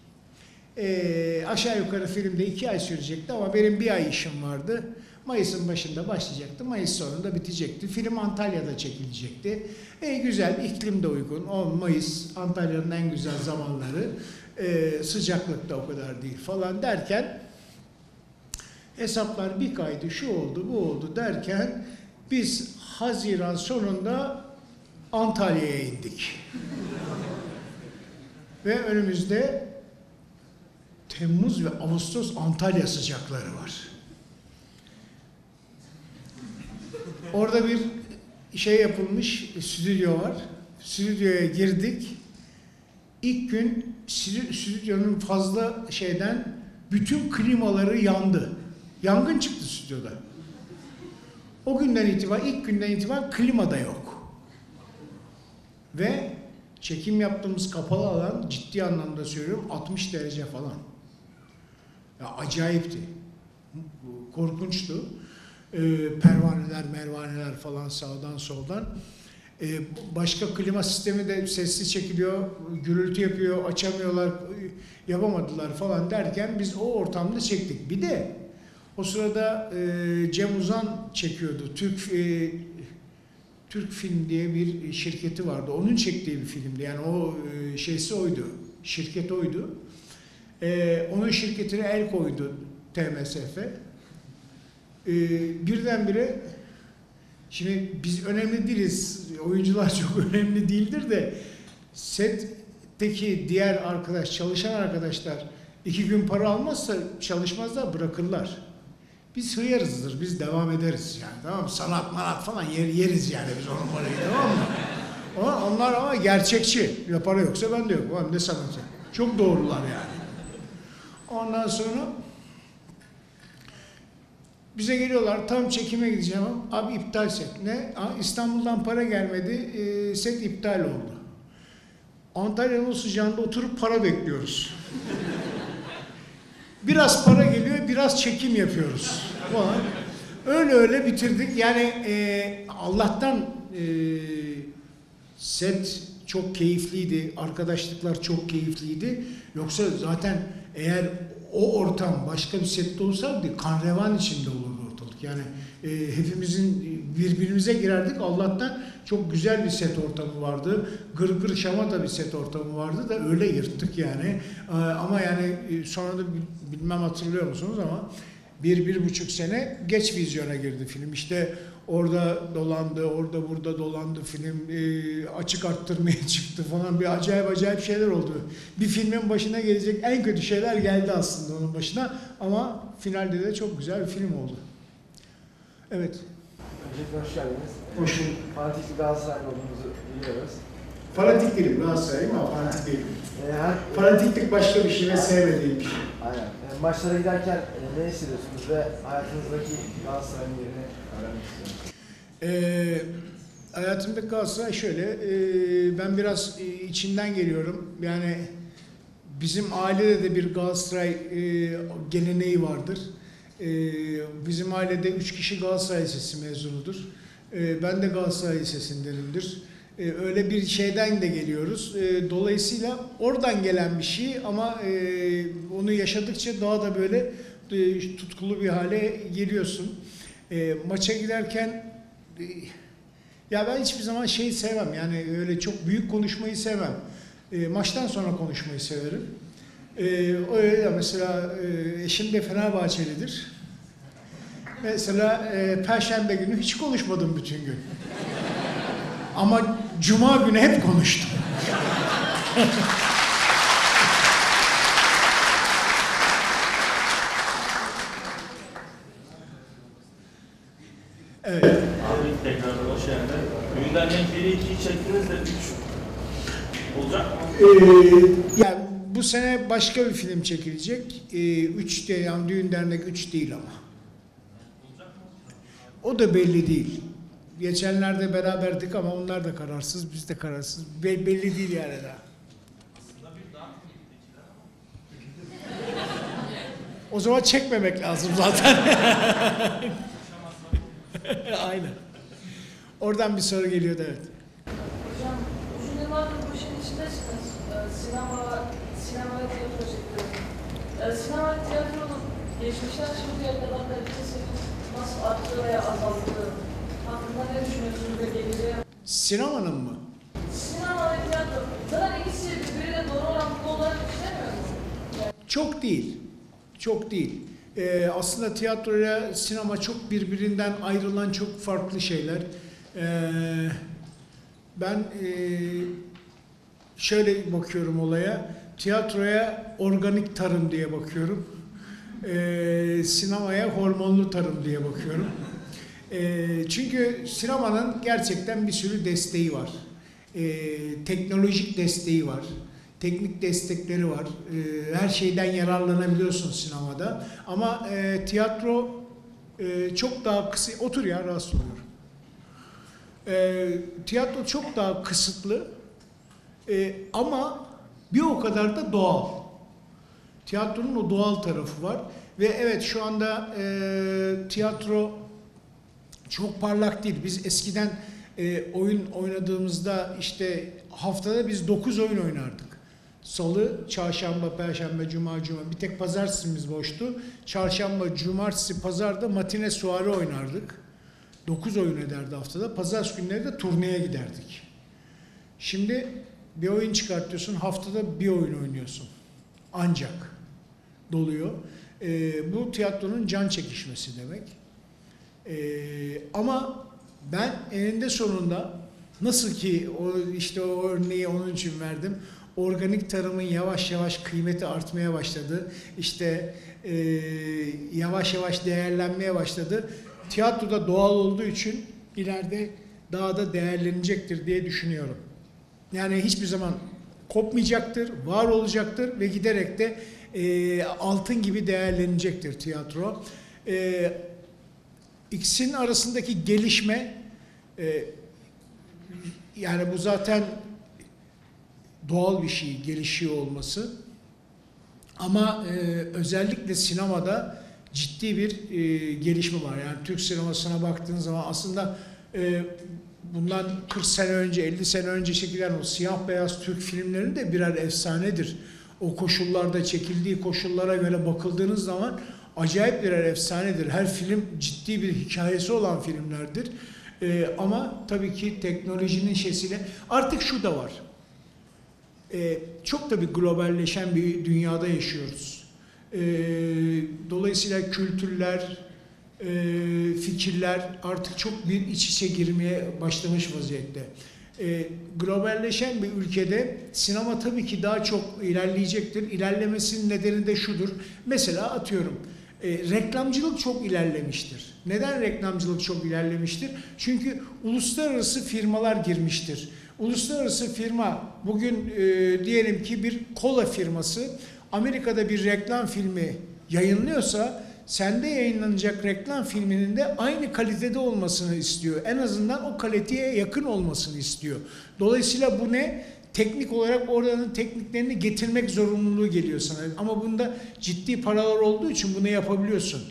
E, aşağı yukarı filmde iki ay sürecekti ama benim bir ay işim vardı. Mayıs'ın başında başlayacaktı. Mayıs sonunda bitecekti. Film Antalya'da çekilecekti. E, güzel, iklim de uygun. 10 Mayıs Antalya'nın en güzel zamanları. E, sıcaklık da o kadar değil falan derken hesaplar bir kaydı, şu oldu, bu oldu derken biz Haziran sonunda Antalya'ya indik. Ve önümüzde Temmuz ve Ağustos Antalya sıcakları var. Orada bir şey yapılmış, stüdyo var. Stüdyoya girdik. İlk gün stü- stüdyonun fazla şeyden bütün klimaları yandı. Yangın çıktı stüdyoda. O günden itibaren, ilk günden itibaren klima da yok. Ve çekim yaptığımız kapalı alan ciddi anlamda söylüyorum 60 derece falan. Ya acayipti. Korkunçtu. Ee, pervaneler, mervaneler falan sağdan soldan. Ee, başka klima sistemi de sessiz çekiliyor, gürültü yapıyor, açamıyorlar, yapamadılar falan derken biz o ortamda çektik. Bir de o sırada e, Cem Uzan çekiyordu. Türk e, Türk Film diye bir şirketi vardı. Onun çektiği bir filmdi. Yani o e, şeysi oydu. Şirket oydu. E, onun şirketine el koydu TMSF. E, birdenbire şimdi biz önemli değiliz. Oyuncular çok önemli değildir de setteki diğer arkadaş, çalışan arkadaşlar iki gün para almazsa çalışmazlar, bırakırlar. Biz hıyarızdır, biz devam ederiz yani tamam mı? Sanat manat falan yer, yeriz yani biz onun parayı tamam mı? Ama onlar ama gerçekçi. Ya para yoksa ben de yok. Ulan ne sanatı? Çok doğrular yani. Ondan sonra bize geliyorlar tam çekime gideceğim abi iptal set. Ne? İstanbul'dan para gelmedi e, set iptal oldu. Antalya'nın o sıcağında oturup para bekliyoruz. Biraz para geliyor, biraz çekim yapıyoruz. Öyle öyle bitirdik. Yani e, Allah'tan e, set çok keyifliydi, arkadaşlıklar çok keyifliydi. Yoksa zaten eğer o ortam başka bir sette olsaydı kan revan içinde olurdu ortalık. Yani e, hepimizin birbirimize girerdik. Allah'tan çok güzel bir set ortamı vardı. Gır gır şamata bir set ortamı vardı da öyle yırttık yani. E, ama yani e, sonra da bil- bilmem hatırlıyor musunuz ama bir, bir buçuk sene geç vizyona girdi film. İşte orada dolandı, orada burada dolandı film, e, açık arttırmaya çıktı falan bir acayip acayip şeyler oldu. Bir filmin başına gelecek en kötü şeyler geldi aslında onun başına ama finalde de çok güzel bir film oldu. Evet, Öncelikle hoş geldiniz. hoş bulduk. Fanatik bir Galatasaraylı olduğunuzu biliyoruz. Fanatik değilim, Galatasaraylıyım ama fanatik değilim. Ee, her, Fanatiklik başka bir şey ve sevmediğim bir şey. aynen. Ee, maçlara giderken e, ne hissediyorsunuz ve hayatınızdaki Galatasaray'ın yerini öğrenmek istiyorum. Ee, hayatımda Galatasaray şöyle, e, ben biraz e, içinden geliyorum. Yani bizim ailede de bir Galatasaray e, geleneği vardır. E, bizim ailede üç kişi Galatasaray Lisesi mezunudur. E, ben de Galatasaray Lisesi'ndenimdir. E, öyle bir şeyden de geliyoruz. Dolayısıyla oradan gelen bir şey ama e, onu yaşadıkça daha da böyle e, tutkulu bir hale geliyorsun. Maça giderken e, ya ben hiçbir zaman şey sevmem yani öyle çok büyük konuşmayı sevmem. Maçtan sonra konuşmayı severim. E, öyle mesela e, eşim de Fenerbahçelidir. Mesela e, Perşembe günü hiç konuşmadım bütün gün. Ama Cuma günü hep konuştum. Evet. Abi tekrar hoş geldin. Düğünden renk 1'i 2'yi çektiniz de 3 olacak mı? Ee, yani bu sene başka bir film çekilecek. Ee, üç de yani Düğün Dernek 3 değil ama. O da belli değil. Geçenlerde beraberdik ama onlar da kararsız, biz de kararsız. Be- belli değil yani daha. O zaman çekmemek lazım zaten. Aynen. Oradan bir soru geliyordu evet. Hocam uzun yıllardır bu işin içindesiniz. Ee, sinema, sinema ve tiyatro sektörü. Ee, sinema ve tiyatronun geçmişten şimdiye kadar kalitesi nasıl arttı veya azaldı? Hakkında ne düşünüyorsunuz ve geleceğe? Sinemanın mı? Sinema ve tiyatro. Zaten ikisi birbiriyle doğru orantılı olarak işlemiyor mu? Çok değil. Çok değil. Ee, aslında tiyatroyla sinema çok birbirinden ayrılan çok farklı şeyler. Ee, ben ee, şöyle bakıyorum olaya. Tiyatroya organik tarım diye bakıyorum. Ee, sinemaya hormonlu tarım diye bakıyorum. Ee, çünkü sinemanın gerçekten bir sürü desteği var. Ee, teknolojik desteği var. Teknik destekleri var. Ee, her şeyden yararlanabiliyorsun sinemada. Ama e, tiyatro e, çok daha kısa... Otur ya rahatsız oluyorum. Ee, tiyatro çok daha kısıtlı. Ee, ama bir o kadar da doğal. Tiyatronun o doğal tarafı var. Ve evet şu anda e, tiyatro çok parlak değil. Biz eskiden e, oyun oynadığımızda işte haftada biz 9 oyun oynardık. Salı, çarşamba, perşembe, cuma, cuma. Bir tek pazartesimiz boştu. Çarşamba, cumartesi, pazarda matine suarı oynardık. 9 oyun ederdi haftada. Pazartesi günleri de turneye giderdik. Şimdi bir oyun çıkartıyorsun, haftada bir oyun oynuyorsun. Ancak doluyor. Ee, bu tiyatronun can çekişmesi demek. Ee, ama ben eninde sonunda nasıl ki o işte o örneği onun için verdim. Organik tarımın yavaş yavaş kıymeti artmaya başladı. İşte e, yavaş yavaş değerlenmeye başladı. Tiyatroda doğal olduğu için ileride daha da değerlenecektir diye düşünüyorum. Yani hiçbir zaman kopmayacaktır, var olacaktır ve giderek de e, altın gibi değerlenecektir tiyatro. E, ikisinin arasındaki gelişme e, yani bu zaten doğal bir şey gelişiyor olması. Ama e, özellikle sinemada ciddi bir e, gelişme var. Yani Türk sinemasına baktığın zaman aslında e, bundan 40 sene önce, 50 sene önce çekilen o siyah beyaz Türk filmleri de birer efsanedir. O koşullarda çekildiği koşullara göre bakıldığınız zaman acayip birer efsanedir. Her film ciddi bir hikayesi olan filmlerdir. Ee, ama tabii ki teknolojinin şeysiyle artık şu da var. Ee, çok da bir globalleşen bir dünyada yaşıyoruz. Ee, dolayısıyla kültürler, e, fikirler artık çok bir iç içe girmeye başlamış vaziyette. E, globalleşen bir ülkede sinema tabii ki daha çok ilerleyecektir. İlerlemesinin nedeni de şudur. Mesela atıyorum e, reklamcılık çok ilerlemiştir. Neden reklamcılık çok ilerlemiştir? Çünkü uluslararası firmalar girmiştir. Uluslararası firma bugün e, diyelim ki bir kola firması Amerika'da bir reklam filmi yayınlıyorsa sende yayınlanacak reklam filminin de aynı kalitede olmasını istiyor. En azından o kaliteye yakın olmasını istiyor. Dolayısıyla bu ne? Teknik olarak oranın tekniklerini getirmek zorunluluğu geliyor sana. Ama bunda ciddi paralar olduğu için bunu yapabiliyorsun.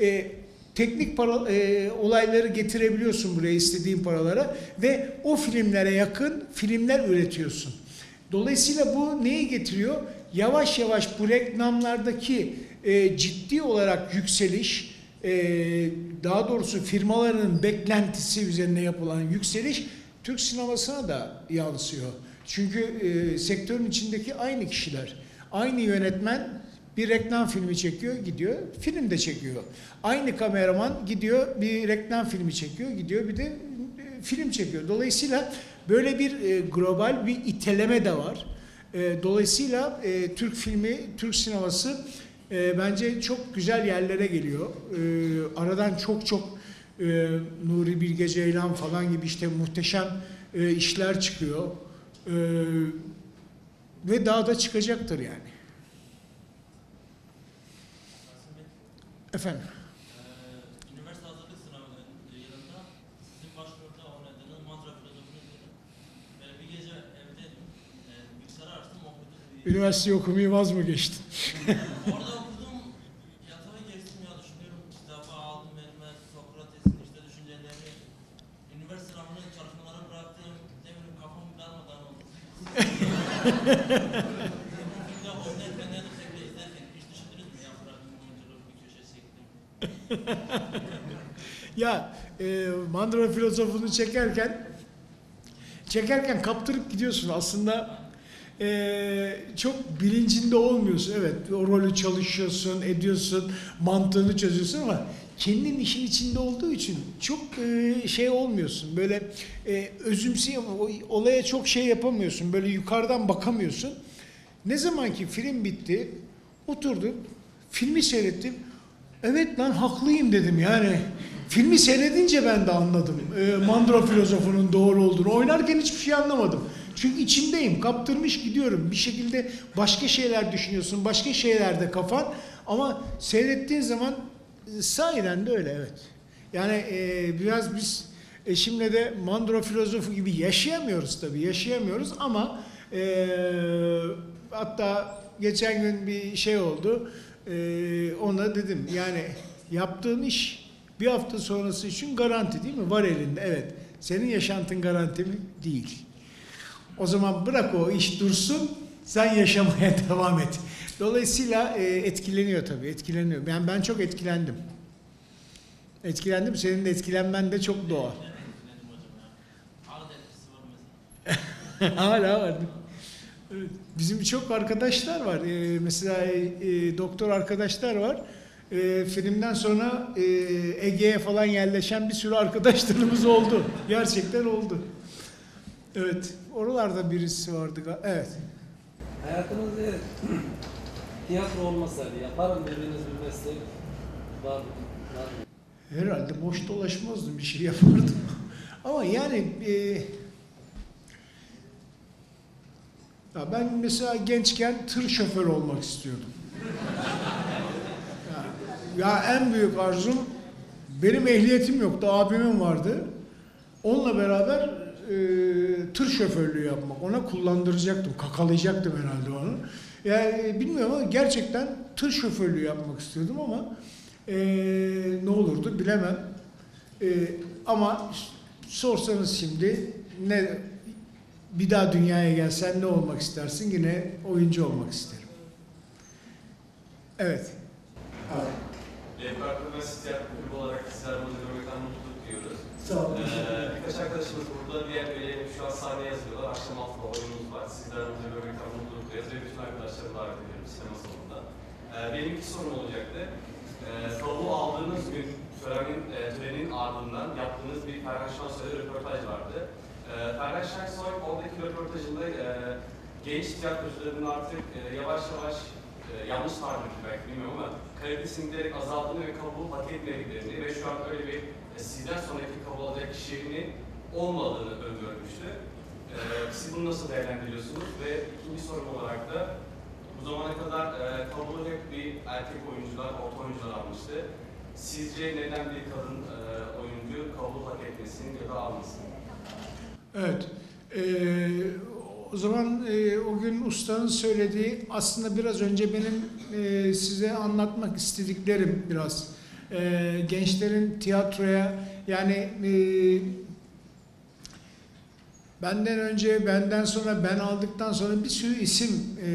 E, teknik para, e, olayları getirebiliyorsun buraya istediğin paralara ve o filmlere yakın filmler üretiyorsun. Dolayısıyla bu neyi getiriyor? Yavaş yavaş bu reklamlardaki e, ciddi olarak yükseliş, e, daha doğrusu firmaların beklentisi üzerine yapılan yükseliş Türk sinemasına da yansıyor. Çünkü e, sektörün içindeki aynı kişiler, aynı yönetmen bir reklam filmi çekiyor, gidiyor, film de çekiyor. Aynı kameraman gidiyor, bir reklam filmi çekiyor, gidiyor, bir de e, film çekiyor. Dolayısıyla böyle bir e, global bir iteleme de var. E, dolayısıyla e, Türk filmi, Türk sineması e, bence çok güzel yerlere geliyor. E, aradan çok çok e, Nuri Bilge Ceylan falan gibi işte muhteşem e, işler çıkıyor. E, ve daha da çıkacaktır yani. Efendim? Üniversite okumayı vaz mı geçtin? Orada okudum, yatağı geçtim ya düşünüyorum. Kitabı aldım elime, Sokrates'in işte düşüncelerini. Üniversite sınavını çalışmalara bıraktım. Ne bileyim kafam darmadan oldu. ya e, Mandıra filozofunu çekerken çekerken kaptırıp gidiyorsun aslında e, çok bilincinde olmuyorsun. Evet o rolü çalışıyorsun, ediyorsun, mantığını çözüyorsun ama kendin işin içinde olduğu için çok e, şey olmuyorsun. Böyle e, özümseye, olaya çok şey yapamıyorsun. Böyle yukarıdan bakamıyorsun. Ne zaman ki film bitti, oturdum, filmi seyrettim. Evet lan haklıyım dedim yani. Filmi seyredince ben de anladım. E, Mandra filozofunun doğru olduğunu. Oynarken hiçbir şey anlamadım. Çünkü içindeyim, kaptırmış gidiyorum. Bir şekilde başka şeyler düşünüyorsun, başka şeylerde kafan. Ama seyrettiğin zaman e, sahiden de öyle evet. Yani e, biraz biz eşimle de Mandra filozofu gibi yaşayamıyoruz tabii, yaşayamıyoruz ama e, hatta geçen gün bir şey oldu. E, ona dedim yani yaptığın iş bir hafta sonrası için garanti değil mi? Var elinde evet. Senin yaşantın garanti mi? Değil. O zaman bırak o iş dursun, sen yaşamaya devam et. Dolayısıyla e, etkileniyor tabii, etkileniyor. Ben ben çok etkilendim. Etkilendim, senin de etkilenmen de çok doğal. Hala var. Bizim çok arkadaşlar var. Ee, mesela e, doktor arkadaşlar var. Ee, filmden sonra e, Ege'ye falan yerleşen bir sürü arkadaşlarımız oldu. Gerçekten oldu. Evet. Oralarda birisi vardı. Evet. Hayatınızda tiyatro olmasaydı yaparım dediğiniz bir meslek var mı? Var mı? Herhalde boş dolaşmazdım. Bir şey yapardım. Ama yani e, ya ben mesela gençken tır şoförü olmak istiyordum. Ya, ya en büyük arzum benim ehliyetim yoktu, abimin vardı. Onunla beraber tır şoförlüğü yapmak. Ona kullandıracaktım, kakalayacaktım herhalde onu. Yani e, bilmiyorum ama gerçekten tır şoförlüğü yapmak istiyordum ama e, ne olurdu bilemem. E, ama sorsanız şimdi ne bir daha dünyaya gelsen ne olmak istersin? Yine oyuncu olmak isterim. Evet. Kırmızı Tiyatro Kulübü olarak sizler burada görmekten duyuyoruz. Sağ olun. Ee, birkaç arkadaşımız burada, diğer üyelerim şu an sahneye yazıyorlar. Akşam altıda oyunumuz var. Sizler burada görmekten mutluluk duyuyoruz ve bütün arkadaşlarımı davet ediyorum sinema salonunda. Ee, benim iki sorum olacaktı. Ee, tavuğu aldığınız gün törenin, e, törenin ardından yaptığınız bir Ferhan Şansoy'da röportaj vardı. Ee, Ferhan Şansoy oradaki röportajında e, genç tiyatrocuların artık e, yavaş yavaş e, yanlış tabir belki bilmiyorum ama kalitesinin giderek azaldığını ve kabuğu hak etmediklerini ve şu an öyle bir e, sizden sonraki kabul alacak kişinin olmadığını öngörmüştü. E, siz bunu nasıl değerlendiriyorsunuz? Ve ikinci sorum olarak da bu zamana kadar e, kabul hep bir erkek oyuncular, orta oyuncular almıştı. Sizce neden bir kadın e, oyuncu kabul hak etmesin ya da almasın? Evet. Ee, o zaman e, o gün ustanın söylediği aslında biraz önce benim e, size anlatmak istediklerim biraz. E, gençlerin tiyatroya yani e, benden önce benden sonra ben aldıktan sonra bir sürü isim e,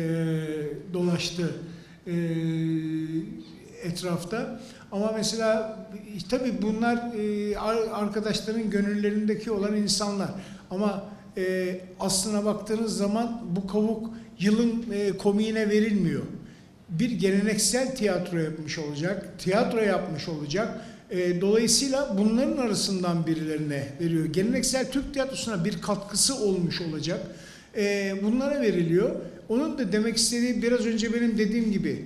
dolaştı e, etrafta. Ama mesela e, tabii bunlar e, ar- arkadaşların gönüllerindeki olan insanlar. Ama e, aslına baktığınız zaman bu kavuk yılın e, komiğine verilmiyor. Bir geleneksel tiyatro yapmış olacak, tiyatro yapmış olacak. E, dolayısıyla bunların arasından birilerine veriyor. Geleneksel Türk tiyatrosuna bir katkısı olmuş olacak. E, bunlara veriliyor. Onun da demek istediği biraz önce benim dediğim gibi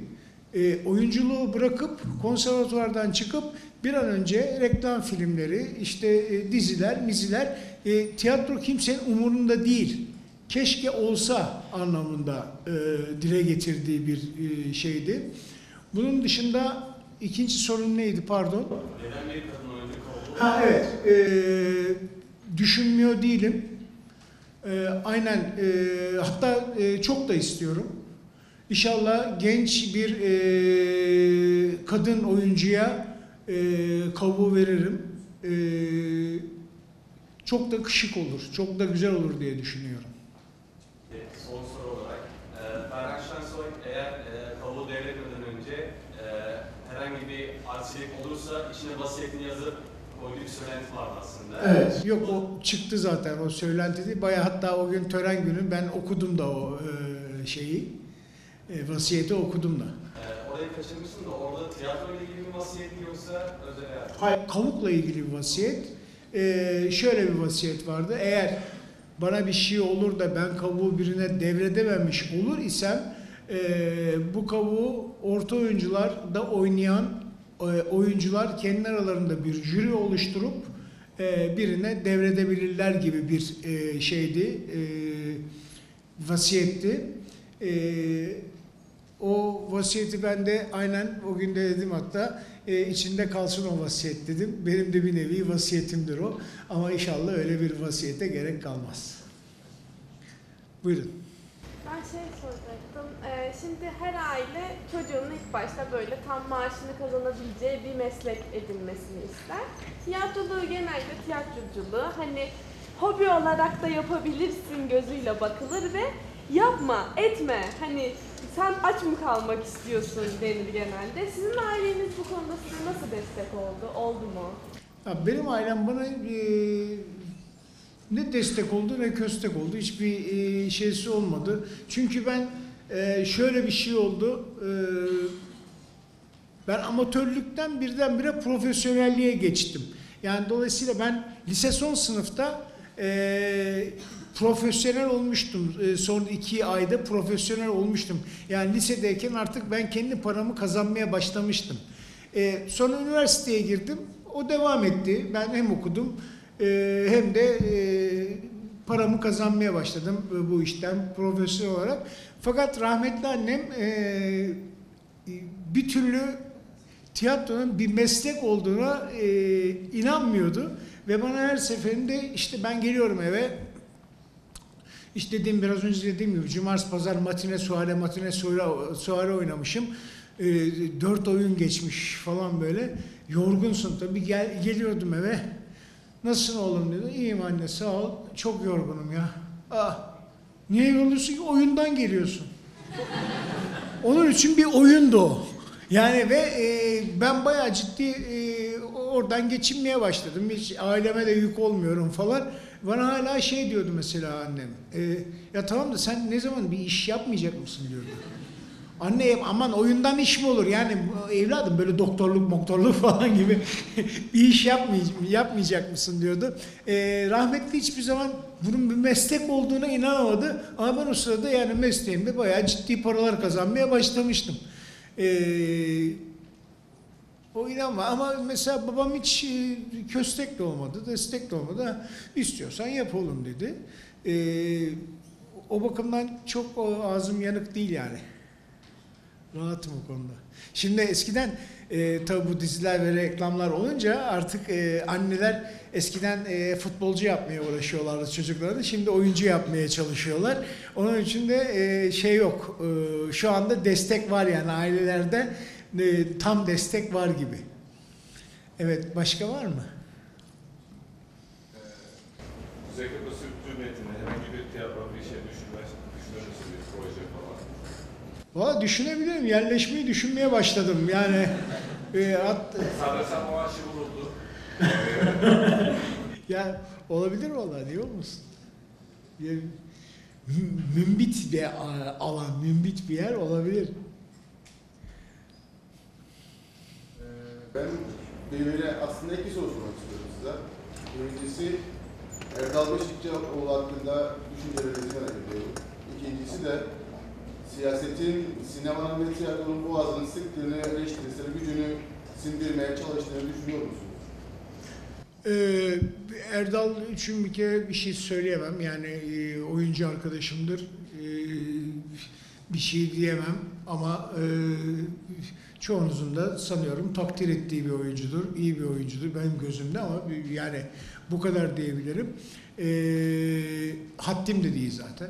e, oyunculuğu bırakıp konservatuvardan çıkıp bir an önce reklam filmleri, işte e, diziler, miziler, e, tiyatro kimsenin umurunda değil. Keşke olsa anlamında e, dile getirdiği bir e, şeydi. Bunun dışında ikinci sorun neydi pardon? Neden bir kadın oyuncu kabul Ha evet, e, düşünmüyor değilim. E, aynen, e, hatta e, çok da istiyorum. İnşallah genç bir e, kadın oyuncuya e, kavuğu veririm. E, çok da şık olur, çok da güzel olur diye düşünüyorum. eğer e, kavuğu devretmeden önce e, herhangi bir aksilik olursa içine vasiyetini yazıp koyduğu bir söylenti vardı aslında. Evet. Yok o çıktı zaten o söylenti değil. Bayağı hatta o gün tören günü ben okudum da o e, şeyi. E, vasiyeti okudum da. E, orayı kaçırmışsın da orada tiyatro ile ilgili bir vasiyet yoksa özel hayat? Hayır, kavukla ilgili bir vasiyet. Ee, şöyle bir vasiyet vardı. Eğer bana bir şey olur da ben kavuğu birine devredememiş olur isem ee, bu kavuğu orta oyuncular da oynayan e, oyuncular kendi aralarında bir jüri oluşturup e, birine devredebilirler gibi bir e, şeydi, e, vasiyetti. E, o vasiyeti ben de aynen o gün de dedim hatta e, içinde kalsın o vasiyet dedim. Benim de bir nevi vasiyetimdir o. Ama inşallah öyle bir vasiyete gerek kalmaz. Buyurun. Ben şey soracaktım. Ee, şimdi her aile çocuğunun ilk başta böyle tam maaşını kazanabileceği bir meslek edinmesini ister. Tiyatroluğu genelde tiyatroculuğu hani hobi olarak da yapabilirsin gözüyle bakılır ve yapma, etme. Hani sen aç mı kalmak istiyorsun denir genelde. Sizin aileniz bu konuda size nasıl destek oldu? Oldu mu? Ya benim ailem bana e, ne destek oldu ne köstek oldu. Hiçbir e, şeysi olmadı. Çünkü ben e, şöyle bir şey oldu. E, ben amatörlükten birdenbire profesyonelliğe geçtim. Yani dolayısıyla ben lise son sınıfta e, profesyonel olmuştum. E, son iki ayda profesyonel olmuştum. Yani lisedeyken artık ben kendi paramı kazanmaya başlamıştım. E, sonra üniversiteye girdim. O devam etti. Ben hem okudum e, hem de e, paramı kazanmaya başladım e, bu işten profesyonel olarak. Fakat rahmetli annem e, bir türlü tiyatronun bir meslek olduğuna e, inanmıyordu. Ve bana her seferinde işte ben geliyorum eve işte dediğim biraz önce dediğim gibi cumartesi pazar matine suare matine suare, suare oynamışım. E, dört oyun geçmiş falan böyle. Yorgunsun tabii gel, geliyordum eve. Nasılsın oğlum dedi. İyiyim anne sağ ol. Çok yorgunum ya. Ah, niye yoruluyorsun ki? Oyundan geliyorsun. Onun için bir oyundu o. Yani ve e, ben bayağı ciddi e, oradan geçinmeye başladım. Hiç aileme de yük olmuyorum falan. Bana hala şey diyordu mesela annem. E, ya tamam da sen ne zaman bir iş yapmayacak mısın diyordu. Anne aman oyundan iş mi olur? Yani evladım böyle doktorluk moktorluk falan gibi bir iş yapmayacak, yapmayacak mısın diyordu. E, rahmetli hiçbir zaman bunun bir meslek olduğuna inanamadı. Ama ben o sırada yani mesleğimde bayağı ciddi paralar kazanmaya başlamıştım. Ee, o inanma ama mesela babam hiç e, köstek de olmadı, destek de olmadı. İstiyorsan yap oğlum dedi. Ee, o bakımdan çok ağzım yanık değil yani. Rahatım o konuda. Şimdi eskiden e, tabi bu diziler ve reklamlar olunca artık e, anneler eskiden e, futbolcu yapmaya uğraşıyorlardı çocuklarını. Şimdi oyuncu yapmaya çalışıyorlar. Onun için de e, şey yok. E, şu anda destek var yani ailelerde e, tam destek var gibi. Evet başka var mı? Kuzey Kıbrıs Türk Cumhuriyeti'nde herhangi bir tiyatro bir şey düşünme, düşünür müsün bir proje falan? Valla düşünebilirim. Yerleşmeyi düşünmeye başladım. Yani e, at, Sanırsam o aşı vuruldu. ya olabilir valla diyor musun? Ya, mü- mümbit bir alan, mümbit bir yer olabilir. Ee, Ben birbirine aslında iki soru sormak istiyorum size. Birincisi Erdal Beşikçioğlu hakkında düşüncelerinizi merak ediyorum. İkincisi de siyasetin sinemanın ve tiyatronun boğazını sıktığını, eleştirisini, gücünü sindirmeye çalıştığını düşünüyor musunuz? Ee, Erdal için bir kere bir şey söyleyemem. Yani e, oyuncu arkadaşımdır. Ee, bir şey diyemem ama e, çoğunuzun da sanıyorum takdir ettiği bir oyuncudur. iyi bir oyuncudur benim gözümde ama yani bu kadar diyebilirim. Ee, haddim de değil zaten.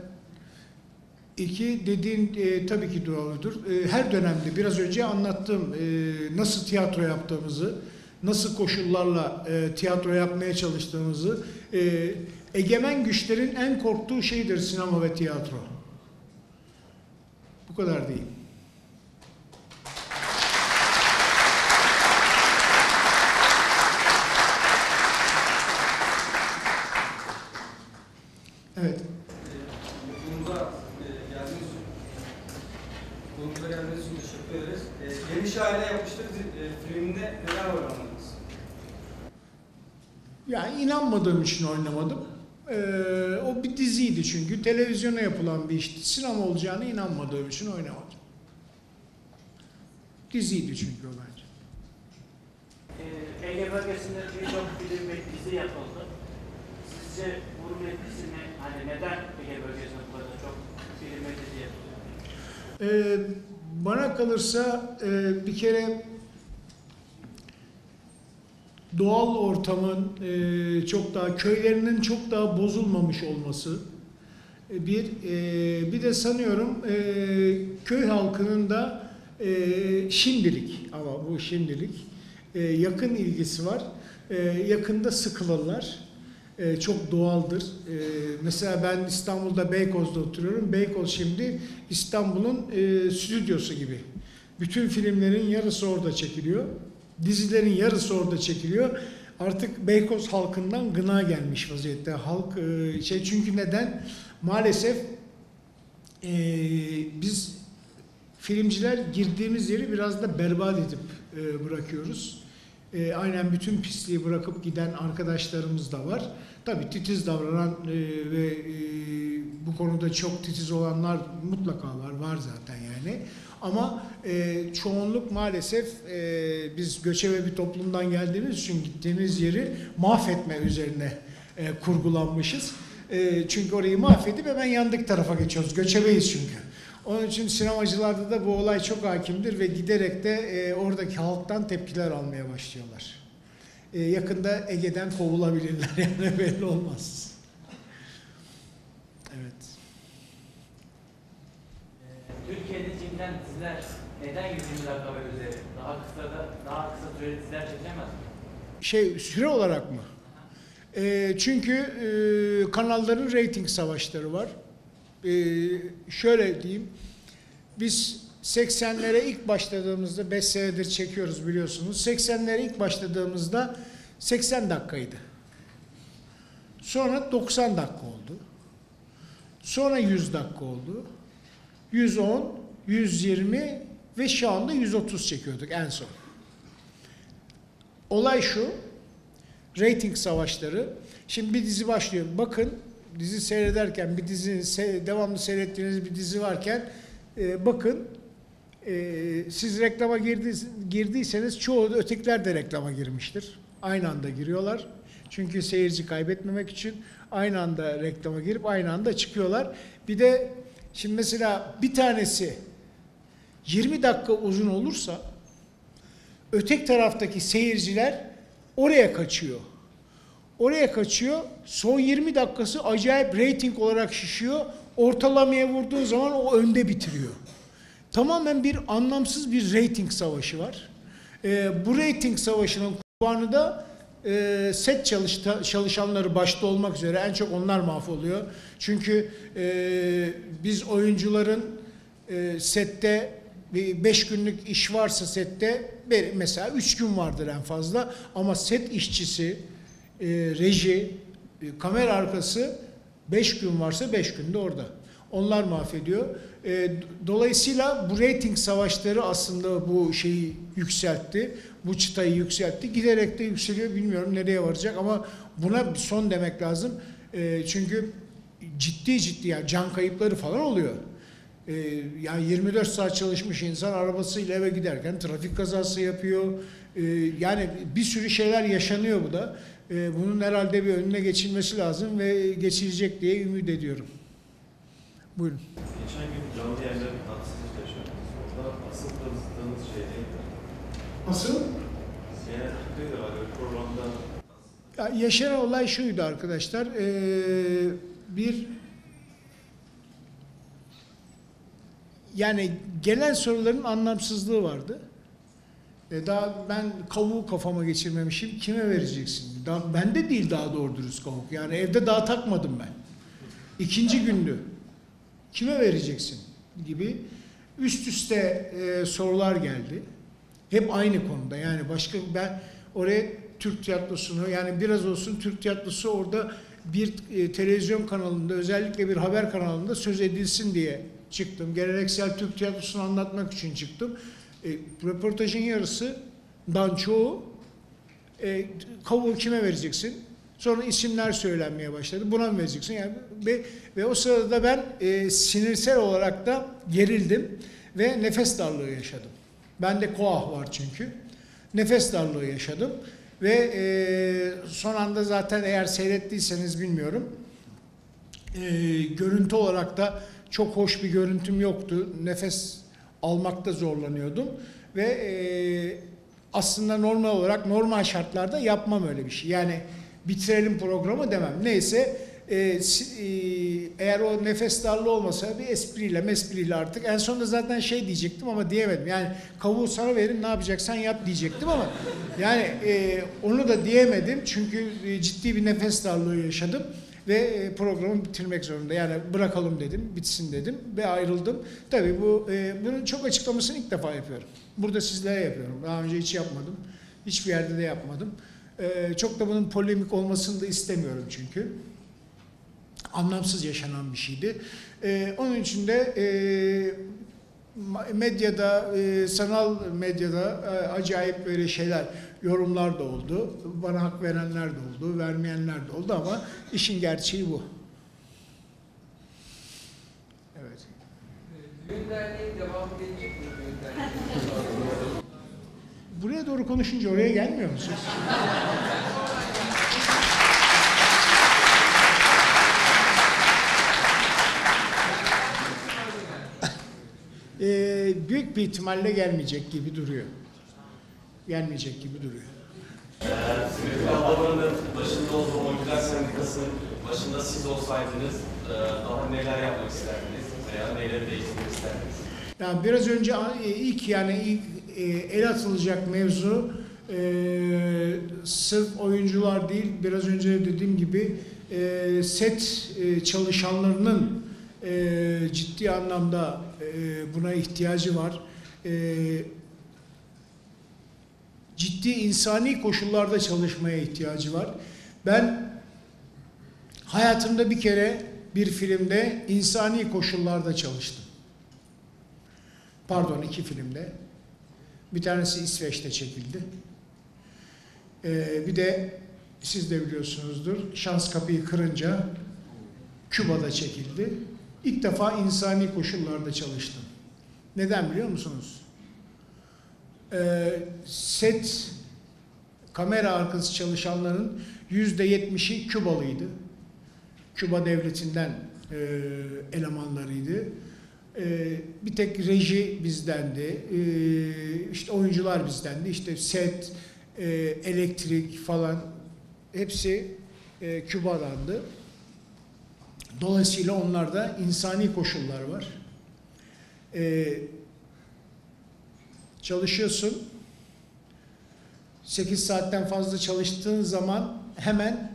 İki, dediğin e, tabii ki doğrudur. E, her dönemde biraz önce anlattım e, nasıl tiyatro yaptığımızı, nasıl koşullarla e, tiyatro yapmaya çalıştığımızı. E, egemen güçlerin en korktuğu şeydir sinema ve tiyatro. Bu kadar değil. Evet. Yani inanmadığım için oynamadım. Ee, o bir diziydi çünkü. Televizyona yapılan bir işti. Sinema olacağına inanmadığım için oynamadım. Diziydi çünkü o bence. Ee, Ege bölgesinde birçok film ve dizi yapıldı. Sizce bunun etkisi ne? Hani neden Ege bölgesinde bu kadar çok film ve dizi yapılıyor? Ee, bana kalırsa e, bir kere doğal ortamın e, çok daha köylerinin çok daha bozulmamış olması e, bir e, bir de sanıyorum e, köy halkının da e, şimdilik ama bu şimdilik e, yakın ilgisi var. E, yakında sıkılırlar. E, çok doğaldır. E, mesela ben İstanbul'da Beykoz'da oturuyorum. Beykoz şimdi İstanbul'un e, stüdyosu gibi. Bütün filmlerin yarısı orada çekiliyor. Dizilerin yarısı orada çekiliyor. Artık Beykoz halkından gına gelmiş vaziyette. Halk e, şey çünkü neden? Maalesef e, biz filmciler girdiğimiz yeri biraz da berbat edip e, bırakıyoruz. E, aynen bütün pisliği bırakıp giden arkadaşlarımız da var. Tabii titiz davranan e, ve e, bu konuda çok titiz olanlar mutlaka var, var zaten yani. Ama e, çoğunluk maalesef e, biz göçebe bir toplumdan geldiğimiz için gittiğimiz yeri mahvetme üzerine e, kurgulanmışız. E, çünkü orayı mahvedip hemen yandık tarafa geçiyoruz. Göçebeyiz çünkü. Onun için sinemacılarda da bu olay çok hakimdir ve giderek de e, oradaki halktan tepkiler almaya başlıyorlar. E, yakında Ege'den kovulabilirler yani belli olmaz. Evet. Türkiye'de çekilen diziler neden 120 dakika ve üzeri? Daha kısa da daha kısa süreli diziler çekilemez mi? Şey süre olarak mı? E, çünkü e, kanalların reyting savaşları var. E, şöyle diyeyim. Biz 80'lere ilk başladığımızda 5 senedir çekiyoruz biliyorsunuz. 80'lere ilk başladığımızda 80 dakikaydı. Sonra 90 dakika oldu. Sonra 100 dakika oldu. 110, 120 ve şu anda 130 çekiyorduk en son. Olay şu, rating savaşları. Şimdi bir dizi başlıyor. Bakın dizi seyrederken bir dizi devamlı seyrettiğiniz bir dizi varken e, bakın e, siz reklama girdi, girdiyseniz çoğu da ötekiler de reklama girmiştir. Aynı anda giriyorlar. Çünkü seyirci kaybetmemek için aynı anda reklama girip aynı anda çıkıyorlar. Bir de şimdi mesela bir tanesi 20 dakika uzun olursa ötek taraftaki seyirciler oraya kaçıyor. Oraya kaçıyor. Son 20 dakikası acayip reyting olarak şişiyor. Ortalamaya vurduğun zaman o önde bitiriyor. Tamamen bir anlamsız bir reyting savaşı var. Ee, bu reyting savaşının kurbanı da e, set çalışta, çalışanları başta olmak üzere en çok onlar mahvoluyor. Çünkü e, biz oyuncuların e, sette bir beş günlük iş varsa sette mesela üç gün vardır en fazla ama set işçisi, e, reji, e, kamera arkası beş gün varsa beş günde orada. Onlar mahvediyor. E, dolayısıyla bu reyting savaşları aslında bu şeyi yükseltti. Bu çıtayı yükseltti. Giderek de yükseliyor. Bilmiyorum nereye varacak ama buna son demek lazım. E, çünkü ciddi ciddi yani can kayıpları falan oluyor. Ee, yani 24 saat çalışmış insan arabasıyla eve giderken trafik kazası yapıyor. Ee, yani bir sürü şeyler yaşanıyor bu da. Ee, bunun herhalde bir önüne geçilmesi lazım ve geçilecek diye ümit ediyorum. Buyurun. Geçen gün canlı yayında bir tatsızlık yaşadınız. Orada asıl tanıttığınız şey neydi? Nasıl? Ya yaşanan olay şuydu arkadaşlar. Ee, bir yani gelen soruların anlamsızlığı vardı. E daha ben kavuğu kafama geçirmemişim. Kime vereceksin? Daha, bende değil daha doğru dürüst kavuk. Yani evde daha takmadım ben. İkinci gündü. Kime vereceksin? Gibi üst üste e, sorular geldi. Hep aynı konuda. Yani başka ben oraya Türk tiyatrosunu yani biraz olsun Türk tiyatrosu orada bir e, televizyon kanalında özellikle bir haber kanalında söz edilsin diye çıktım. Geleneksel Türk tiyatrosunu anlatmak için çıktım. E, röportajın yarısından çoğu e, kavuğu kime vereceksin? Sonra isimler söylenmeye başladı. Buna mı vereceksin? Yani ve, ve o sırada da ben e, sinirsel olarak da gerildim ve nefes darlığı yaşadım. Bende koah var çünkü. Nefes darlığı yaşadım ve e, son anda zaten eğer seyrettiyseniz bilmiyorum. E, görüntü olarak da çok hoş bir görüntüm yoktu. Nefes almakta zorlanıyordum ve e, aslında normal olarak normal şartlarda yapmam öyle bir şey. Yani bitirelim programı demem. Neyse e, si- e, eğer o nefes darlığı olmasa bir espriyle mespriyle artık en sonunda zaten şey diyecektim ama diyemedim. Yani kavuğu sana verin ne yapacaksan yap diyecektim ama yani e, onu da diyemedim çünkü e, ciddi bir nefes darlığı yaşadım ve e, programı bitirmek zorunda. Yani bırakalım dedim, bitsin dedim ve ayrıldım. Tabii bu e, bunun çok açıklamasını ilk defa yapıyorum. Burada sizlere yapıyorum. Daha önce hiç yapmadım. Hiçbir yerde de yapmadım. E, çok da bunun polemik olmasını da istemiyorum çünkü. Anlamsız yaşanan bir şeydi. E, onun için de e, medyada, e, sanal medyada e, acayip böyle şeyler, yorumlar da oldu. Bana hak verenler de oldu, vermeyenler de oldu ama işin gerçeği bu. Evet. Düğün derneği devam edecek mi? Buraya doğru konuşunca oraya gelmiyor musunuz? Ee, büyük bir ihtimalle gelmeyecek gibi duruyor. Gelmeyecek gibi duruyor. Sivri Ablaları'nın başında olduğu Oyuncular Sendikası'nın başında siz olsaydınız e, daha neler yapmak isterdiniz veya neleri değiştirmek isterdiniz? Yani biraz önce e, ilk yani ilk e, el atılacak mevzu e, sırf oyuncular değil biraz önce dediğim gibi e, set e, çalışanlarının e, ciddi anlamda e, buna ihtiyacı var. E, ciddi insani koşullarda çalışmaya ihtiyacı var. Ben hayatımda bir kere bir filmde insani koşullarda çalıştım. Pardon iki filmde. Bir tanesi İsveç'te çekildi. Ee, bir de siz de biliyorsunuzdur Şans Kapıyı Kırınca Küba'da çekildi. İlk defa insani koşullarda çalıştım. Neden biliyor musunuz? Ee, set kamera arkası çalışanların yüzde yetmişi Kübalıydı. Küba devletinden e, elemanlarıydı. E, bir tek reji bizdendi, e, işte oyuncular bizdendi, işte set, e, elektrik falan hepsi e, Küba'dandı. Dolayısıyla onlarda insani koşullar var. E, çalışıyorsun, 8 saatten fazla çalıştığın zaman hemen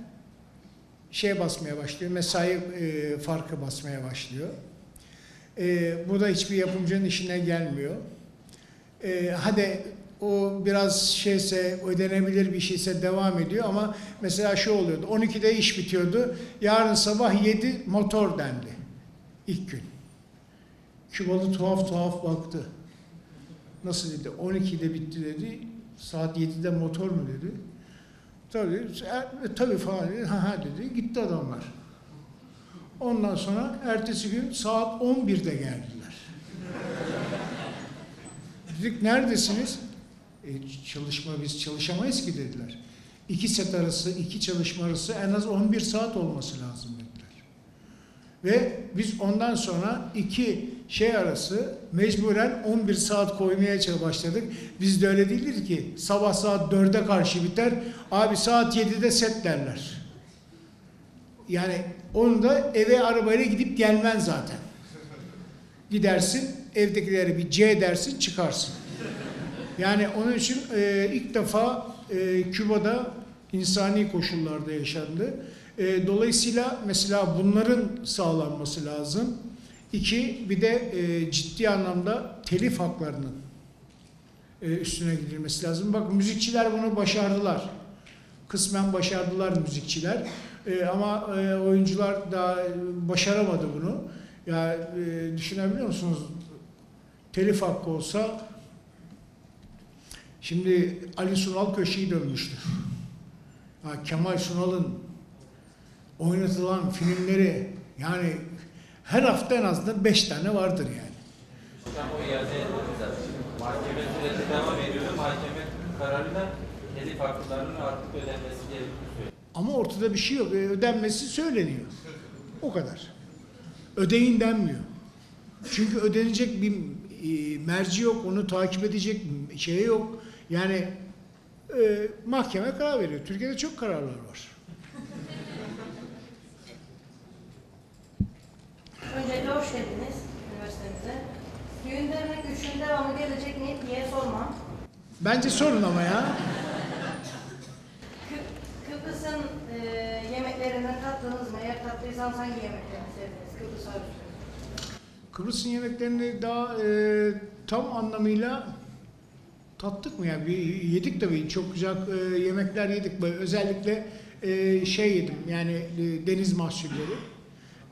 şeye basmaya başlıyor, mesai e, farkı basmaya başlıyor. E, bu da hiçbir yapımcının işine gelmiyor. E, hadi o biraz şeyse, ödenebilir bir şeyse devam ediyor ama mesela şu oluyordu, 12'de iş bitiyordu, yarın sabah 7 motor dendi ilk gün. Kübalı tuhaf tuhaf baktı. Nasıl dedi, 12'de bitti dedi, saat 7'de motor mu dedi. Tabii, e, tabii falan dedi, ha ha dedi, gitti adamlar. Ondan sonra ertesi gün saat 11'de geldiler. Dedik neredesiniz? E, çalışma biz çalışamayız ki dediler. İki set arası, iki çalışma arası en az 11 saat olması lazım dediler. Ve biz ondan sonra iki şey arası mecburen 11 saat koymaya başladık. Biz de öyle değildir ki sabah saat 4'e karşı biter, abi saat 7'de set derler. Yani onu da eve arabayla gidip gelmen zaten. Gidersin, evdekileri bir C dersin, çıkarsın. Yani onun için e, ilk defa e, Küba'da insani koşullarda yaşandı. E, dolayısıyla mesela bunların sağlanması lazım. İki, bir de e, ciddi anlamda telif haklarının e, üstüne gidilmesi lazım. Bak müzikçiler bunu başardılar. Kısmen başardılar müzikçiler. E, ama e, oyuncular daha başaramadı bunu. Ya e, düşünebiliyor musunuz? Telif hakkı olsa şimdi Ali Sunal köşeyi dönmüştür. Ha, Kemal Sunal'ın oynatılan filmleri yani her hafta en azından beş tane vardır yani. Hocam o iade. Mahkeme süreci devam ediyor. Mahkeme kararıyla telif haklarının artık ödenmesi söylüyor. Ama ortada bir şey yok. Ödenmesi söyleniyor. O kadar. Ödeyin denmiyor. Çünkü ödenecek bir e, merci yok, onu takip edecek şey yok. Yani e, mahkeme karar veriyor. Türkiye'de çok kararlar var. Öncelikle hoş geldiniz üniversitemize. Düğün dernek üçün devamı gelecek mi diye sormam. Bence sorun ama ya. Kı- Kıbrıs'ın e, yemeklerinden tattınız mı? Eğer tattıysanız hangi yemeklerini sevdiniz? Kıbrıs'a özgü. Kıbrıs'ın yemeklerini daha e, tam anlamıyla tattık mı ya? Bir yedik tabii. Çok güzel e, yemekler yedik. Böyle özellikle e, şey yedim. Yani e, deniz mahsulleri.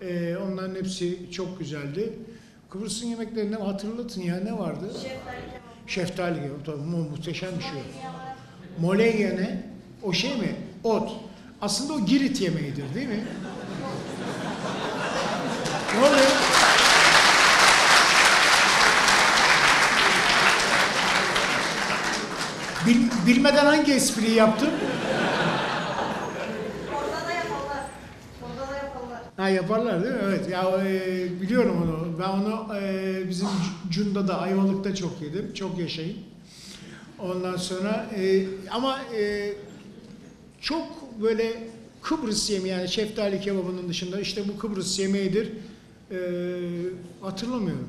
E, onların hepsi çok güzeldi. Kıbrıs'ın yemeklerinde hatırlatın ya ne vardı? Şeftali kebabı. Şeftali kebabı. Mu muhteşem bir şey. Molegya ne? O şey mi? Ot. Aslında o Girit yemeğidir değil mi? ne oluyor? Bil- bilmeden hangi espriyi yaptım? Orada da yaparlar. Orada da yaparlar. Ha yaparlar değil mi? Evet. Ya e, biliyorum onu. Ben onu e, bizim Cunda'da, Ayvalık'ta çok yedim. Çok yaşayın. Ondan sonra e, ama e, çok böyle Kıbrıs yemeği yani şeftali kebabının dışında işte bu Kıbrıs yemeğidir. E, hatırlamıyorum.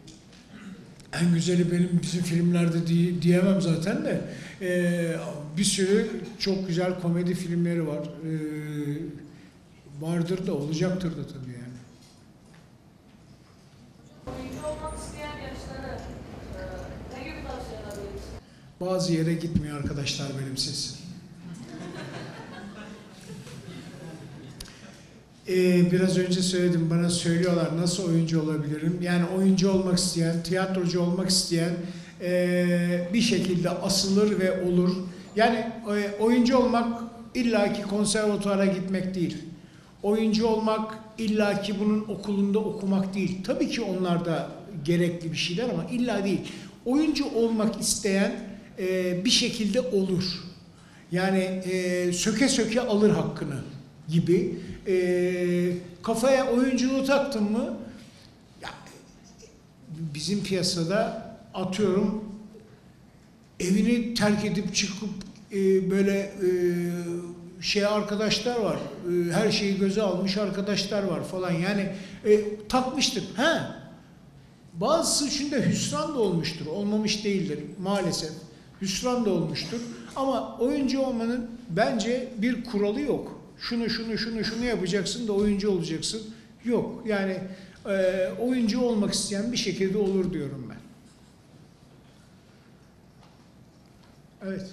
en güzeli benim bizim filmlerde diye- diyemem zaten de e, bir sürü çok güzel komedi filmleri var. E, vardır da olacaktır da tabii yani. Bazı yere gitmiyor arkadaşlar benim Ee, biraz önce söyledim bana söylüyorlar nasıl oyuncu olabilirim. Yani oyuncu olmak isteyen, tiyatrocu olmak isteyen ee, bir şekilde asılır ve olur. Yani e, oyuncu olmak illaki konservatuvara gitmek değil. Oyuncu olmak illaki bunun okulunda okumak değil. Tabii ki onlar da gerekli bir şeyler ama illa değil. Oyuncu olmak isteyen e, bir şekilde olur. Yani e, söke söke alır hakkını gibi. E, kafaya oyunculuğu taktın mı ya, bizim piyasada atıyorum evini terk edip çıkıp e, böyle e, şey arkadaşlar var. E, her şeyi göze almış arkadaşlar var falan. Yani e, takmıştık. Ha. Bazısı için de hüsran da olmuştur. Olmamış değildir maalesef. Hüsran da olmuştur. Ama oyuncu olmanın bence bir kuralı yok. Şunu şunu şunu şunu yapacaksın da oyuncu olacaksın. Yok. Yani e, oyuncu olmak isteyen bir şekilde olur diyorum ben. Evet.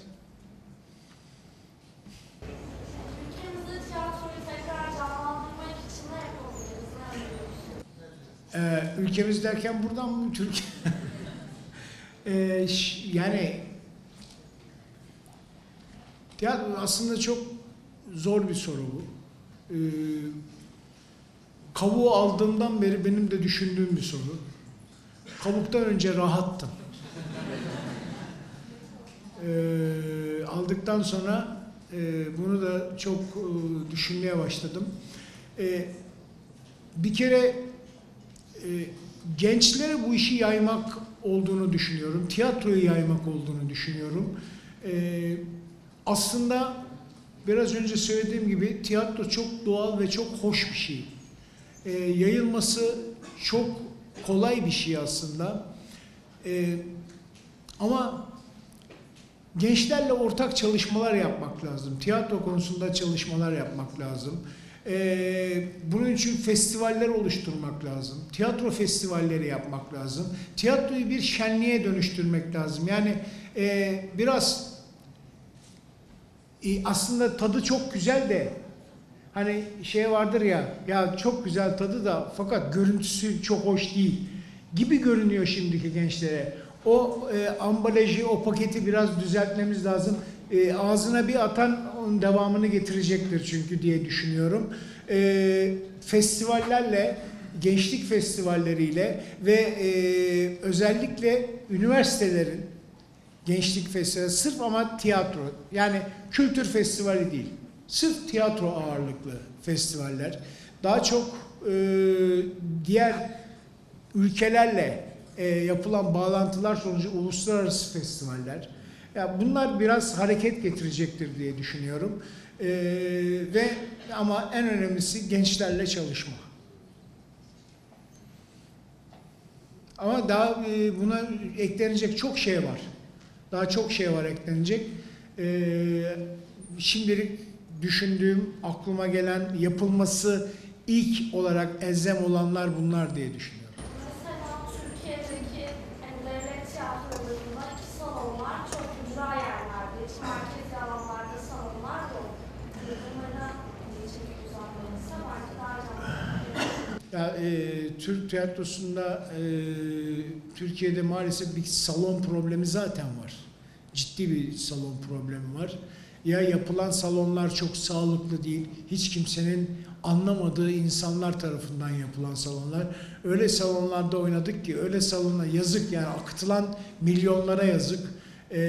Ee, ülkemiz derken buradan mı Türkiye? Ee, yani ya aslında çok zor bir soru bu. Ee, kavuğu aldığımdan beri benim de düşündüğüm bir soru. Kavuktan önce rahattım. Ee, aldıktan sonra e, bunu da çok e, düşünmeye başladım. Ee, bir kere e, gençlere bu işi yaymak olduğunu düşünüyorum. Tiyatroyu yaymak olduğunu düşünüyorum. E, aslında biraz önce söylediğim gibi tiyatro çok doğal ve çok hoş bir şey. Ee, yayılması çok kolay bir şey aslında. Ee, ama gençlerle ortak çalışmalar yapmak lazım. Tiyatro konusunda çalışmalar yapmak lazım. Ee, bunun için festivaller oluşturmak lazım. Tiyatro festivalleri yapmak lazım. Tiyatroyu bir şenliğe dönüştürmek lazım. Yani e, biraz e, aslında tadı çok güzel de hani şey vardır ya ya çok güzel tadı da fakat görüntüsü çok hoş değil gibi görünüyor şimdiki gençlere. O e, ambalajı, o paketi biraz düzeltmemiz lazım. E, ağzına bir atan onun devamını getirecektir çünkü diye düşünüyorum. E, festivallerle, gençlik festivalleriyle ve e, özellikle üniversitelerin gençlik festivali sırf ama tiyatro yani kültür festivali değil. Sırf tiyatro ağırlıklı festivaller. Daha çok e, diğer ülkelerle e, yapılan bağlantılar sonucu uluslararası festivaller. Ya bunlar biraz hareket getirecektir diye düşünüyorum. E, ve ama en önemlisi gençlerle çalışma. Ama daha e, buna eklenecek çok şey var. Daha çok şey var eklenecek. E, şimdilik düşündüğüm, aklıma gelen, yapılması ilk olarak elzem olanlar bunlar diye düşünüyorum. Mesela Türkiye'deki hani devlet tiyatrolarında iki salonlar çok ücra yerlerde, hiç merkezi alanlarda salonlar yok. Bunlara diyecek düzenlenirse belki daha canlı. Ya e, Türk tiyatrosunda e, Türkiye'de maalesef bir salon problemi zaten var. Ciddi bir salon problemi var. Ya yapılan salonlar çok sağlıklı değil. Hiç kimsenin anlamadığı insanlar tarafından yapılan salonlar. Öyle salonlarda oynadık ki öyle salona yazık yani akıtılan milyonlara yazık. E,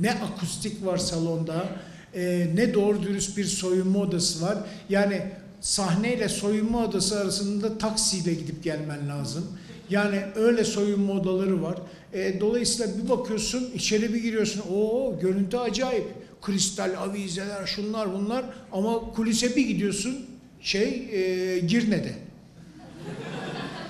ne akustik var salonda, e, ne doğru dürüst bir soyunma odası var. Yani sahneyle soyunma odası arasında taksiyle gidip gelmen lazım. Yani öyle soyunma odaları var. E, dolayısıyla bir bakıyorsun içeri bir giriyorsun. O görüntü acayip. Kristal avizeler şunlar bunlar ama kulise bir gidiyorsun şey e, Girne'de.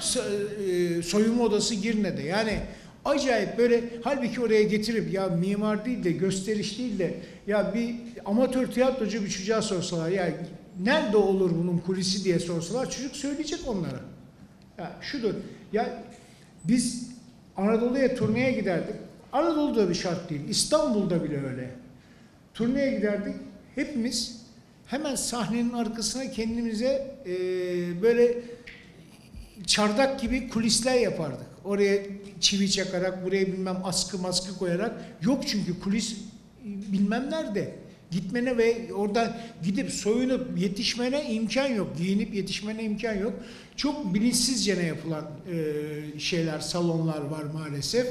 So- e, soyunma odası Girne'de. Yani acayip böyle halbuki oraya getirip ya mimar değil de gösteriş değil de ya bir amatör tiyatrocu bir çocuğa sorsalar ya nerede olur bunun kulisi diye sorsalar çocuk söyleyecek onlara. Ya şudur. Ya biz Anadolu'ya turneye giderdik. Anadolu'da bir şart değil. İstanbul'da bile öyle. Turneye giderdik. Hepimiz hemen sahnenin arkasına kendimize e, böyle çardak gibi kulisler yapardık. Oraya çivi çakarak, buraya bilmem askı maskı koyarak. Yok çünkü kulis bilmem nerede. Gitmene ve oradan gidip soyunup yetişmene imkan yok. Giyinip yetişmene imkan yok. Çok bilinçsizce ne yapılan e, şeyler, salonlar var maalesef.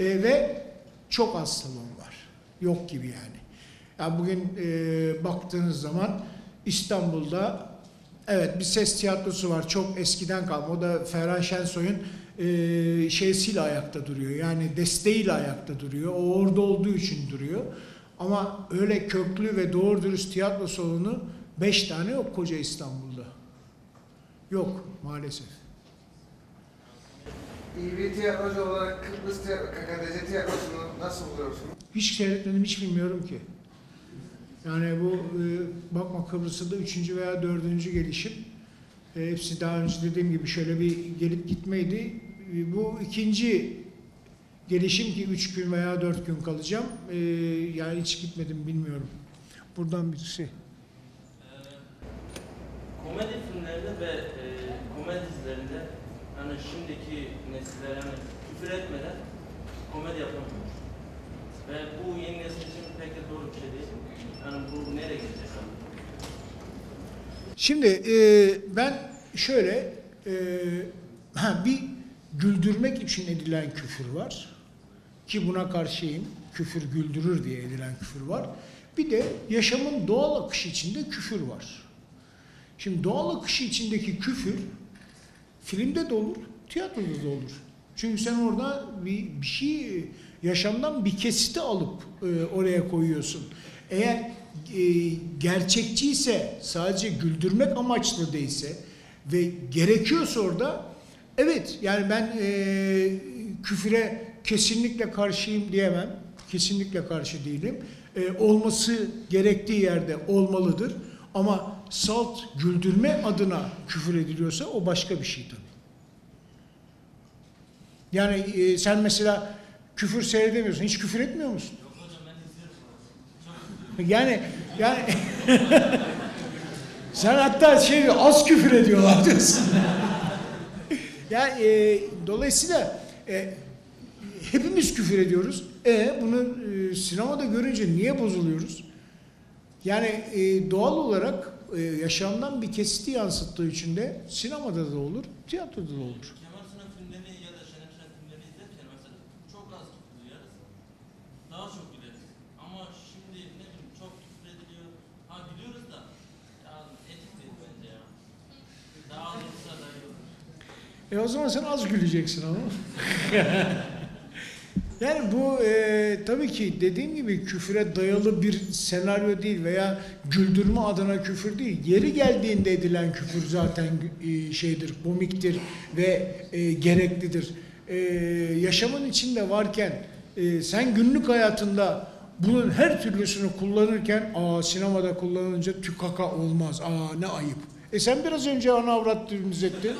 E, ve çok az salon var. Yok gibi yani. Ya bugün e, baktığınız zaman İstanbul'da evet bir ses tiyatrosu var. Çok eskiden kalma. O da Ferhan Şensoy'un e, şeysiyle ayakta duruyor. Yani desteğiyle ayakta duruyor. O orada olduğu için duruyor. Ama öyle köklü ve doğru dürüst tiyatro salonu beş tane yok koca İstanbul'da. Yok maalesef. İyi bir tiyatrocu olarak Kıbrıs tiyatro, KKTC tiyatrosunu nasıl buluyorsunuz? Hiç seyretmedim, hiç bilmiyorum ki. Yani bu e, bakma Kıbrıs'ta da üçüncü veya dördüncü gelişim. E, hepsi daha önce dediğim gibi şöyle bir gelip gitmeydi. E, bu ikinci gelişim ki üç gün veya dört gün kalacağım. E, yani hiç gitmedim bilmiyorum. Buradan birisi. komedi filmlerinde ve e, komedi dizilerinde hani şimdiki nesiller hani küfür etmeden komedi yapamıyor. Ve bu yeni nesil için pek de doğru bir şey değil. Yani bu nereye gidecek? Şimdi e, ben şöyle e, ha, bir güldürmek için edilen küfür var ki buna karşıyım. Küfür güldürür diye edilen küfür var. Bir de yaşamın doğal akışı içinde küfür var. Şimdi doğal akışı içindeki küfür filmde de olur, tiyatroda da olur. Çünkü sen orada bir, bir şey yaşamdan bir kesiti alıp e, oraya koyuyorsun. Eğer e, gerçekçiyse, sadece güldürmek amaçlı değilse ve gerekiyorsa orada evet yani ben e, küfüre kesinlikle karşıyım diyemem. Kesinlikle karşı değilim. E, olması gerektiği yerde olmalıdır. Ama salt güldürme adına küfür ediliyorsa o başka bir şey tabii. Yani e, sen mesela küfür seyredemiyorsun. Hiç küfür etmiyor musun? Yani yani sen hatta şey az küfür ediyorlar diyorsun. yani e, dolayısıyla e, hepimiz küfür ediyoruz. E bunu e, sinemada görünce niye bozuluyoruz? Yani e, doğal olarak e, yaşamdan bir kesiti yansıttığı için de sinemada da olur, tiyatroda da olur. Kemal Sunal filmlerini ya da Şener Şen filmlerini izlerken mesela çok az küfür duyarız. Daha çok güleriz. Ama şimdi ne bileyim çok küfür ediliyor. Ha gülüyoruz da ya etik değil bence ya. Daha az olsa daha iyi olur. E o zaman sen az güleceksin ama. yani bu e, tabii ki dediğim gibi küfüre dayalı bir senaryo değil veya güldürme adına küfür değil. Yeri geldiğinde edilen küfür zaten e, şeydir, komiktir ve e, gereklidir. E, yaşamın içinde varken e, sen günlük hayatında bunun her türlüsünü kullanırken aa sinemada kullanınca tükaka olmaz. Aa ne ayıp. E sen biraz önce ana avrat ettin.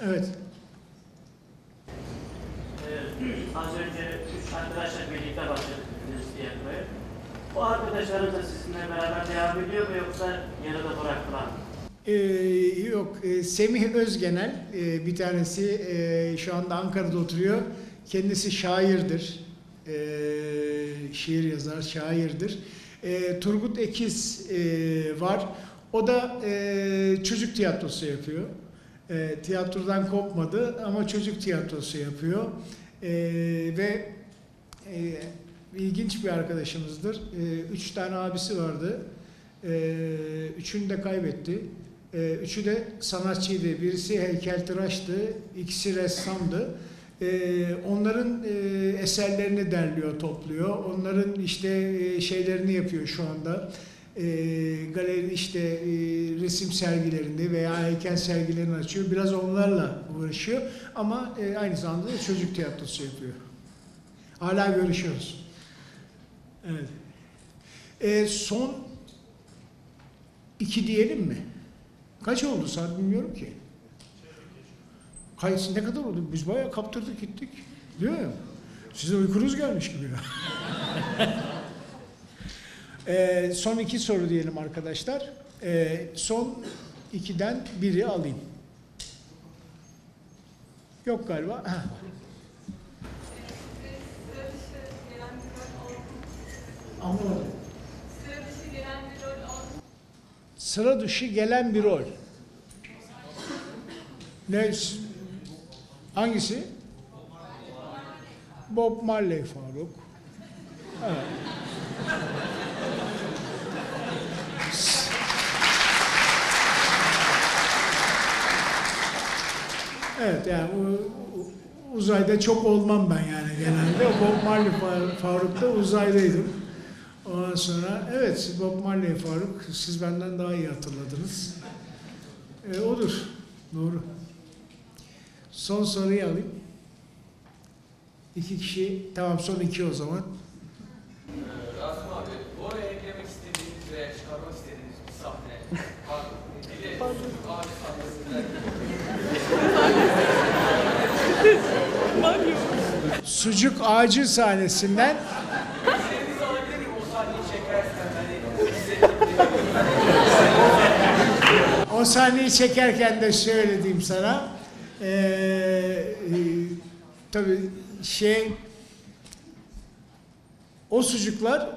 Evet. Az önce üç arkadaşla birlikte başladık tiyatroya. Bu arkadaşlarım da sizinle beraber devam ediyor mu yoksa yarıda bıraktılar mı? Ee, yok, e, Semih Özgenel e, bir tanesi e, şu anda Ankara'da oturuyor. Kendisi şairdir, e, şiir yazar, şairdir. E, Turgut Ekiz e, var. O da e, çocuk tiyatrosu yapıyor. E, tiyatrodan kopmadı ama çocuk tiyatrosu yapıyor. E, ve e, ilginç bir arkadaşımızdır. E, üç tane abisi vardı. E, üçünü de kaybetti. E, üçü de sanatçıydı. Birisi heykeltıraştı, ikisi ressamdı. E, onların e, eserlerini derliyor, topluyor. Onların işte e, şeylerini yapıyor şu anda. E, galeri işte e, resim sergilerinde veya heykel sergilerini açıyor. Biraz onlarla uğraşıyor ama e, aynı zamanda da çocuk tiyatrosu yapıyor. Hala görüşüyoruz. Evet. E, son iki diyelim mi? Kaç oldu saat bilmiyorum ki. Kaç, ne kadar oldu? Biz bayağı kaptırdık gittik. Değil mi? Size uykunuz gelmiş gibi Ee, son iki soru diyelim arkadaşlar. Ee, son ikiden biri alayım. Yok galiba. Var. Anlamadım. Sıra dışı gelen bir rol. Ne? Hangisi? Bob Marley Faruk. Evet. Evet yani uzayda çok olmam ben yani genelde. Bob Marley Fa- Faruk'ta uzaydaydım. Ondan sonra evet Bob Marley Faruk siz benden daha iyi hatırladınız. E, odur. Doğru. Son soruyu alayım. İki kişi, tamam son iki o zaman. Ee, Rasim abi, oraya eklemek istediğiniz veya çıkarmak istediğiniz bir sahne var mı? Bir de ağaç sahnesinden. Sucuk ağacı sahnesinden o sahneyi çekerken? De şöyle diyeyim sana. Ee, tabii şey o sucuklar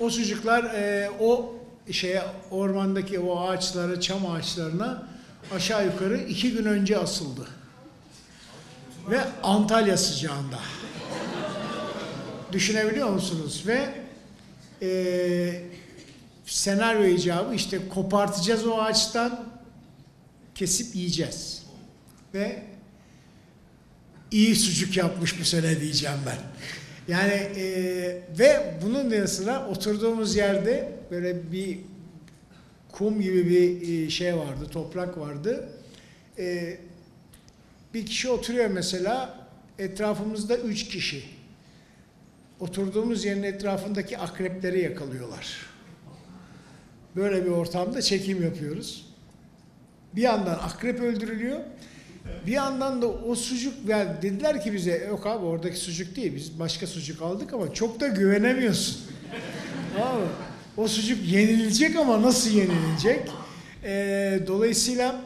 o sucuklar e, o şeye ormandaki o ağaçlara, çam ağaçlarına aşağı yukarı iki gün önce asıldı. Ve Antalya sıcağında. Düşünebiliyor musunuz? Ve e, senaryo icabı işte kopartacağız o ağaçtan kesip yiyeceğiz. Ve iyi sucuk yapmış bu sene diyeceğim ben. Yani e, ve bunun yanı sıra oturduğumuz yerde böyle bir kum gibi bir e, şey vardı, toprak vardı. E, bir kişi oturuyor mesela, etrafımızda üç kişi. Oturduğumuz yerin etrafındaki akrepleri yakalıyorlar. Böyle bir ortamda çekim yapıyoruz. Bir yandan akrep öldürülüyor, bir yandan da o sucuk, yani dediler ki bize yok abi oradaki sucuk değil, biz başka sucuk aldık ama çok da güvenemiyorsun. Abi, o sucuk yenilecek ama nasıl yenilecek? Ee, dolayısıyla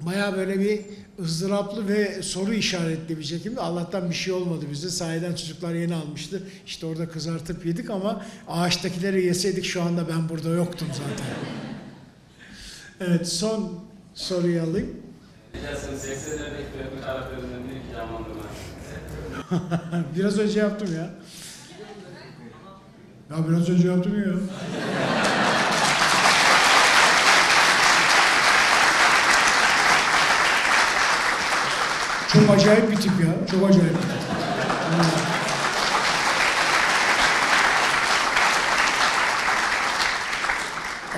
baya böyle bir ızdıraplı ve soru işaretli bir çekimdi. Allah'tan bir şey olmadı bize. Sahiden çocuklar yeni almıştı. İşte orada kızartıp yedik ama ağaçtakileri yeseydik şu anda ben burada yoktum zaten. Evet son soruyu alayım. Biliyorsunuz 80'lerdeki filmin karakterinden bir canlandırma. biraz önce yaptım ya. Ya biraz önce yaptım ya. Çok acayip bir tip ya. Çok acayip bir tip.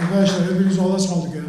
Arkadaşlar hepiniz Allah'a ısmarladık ya.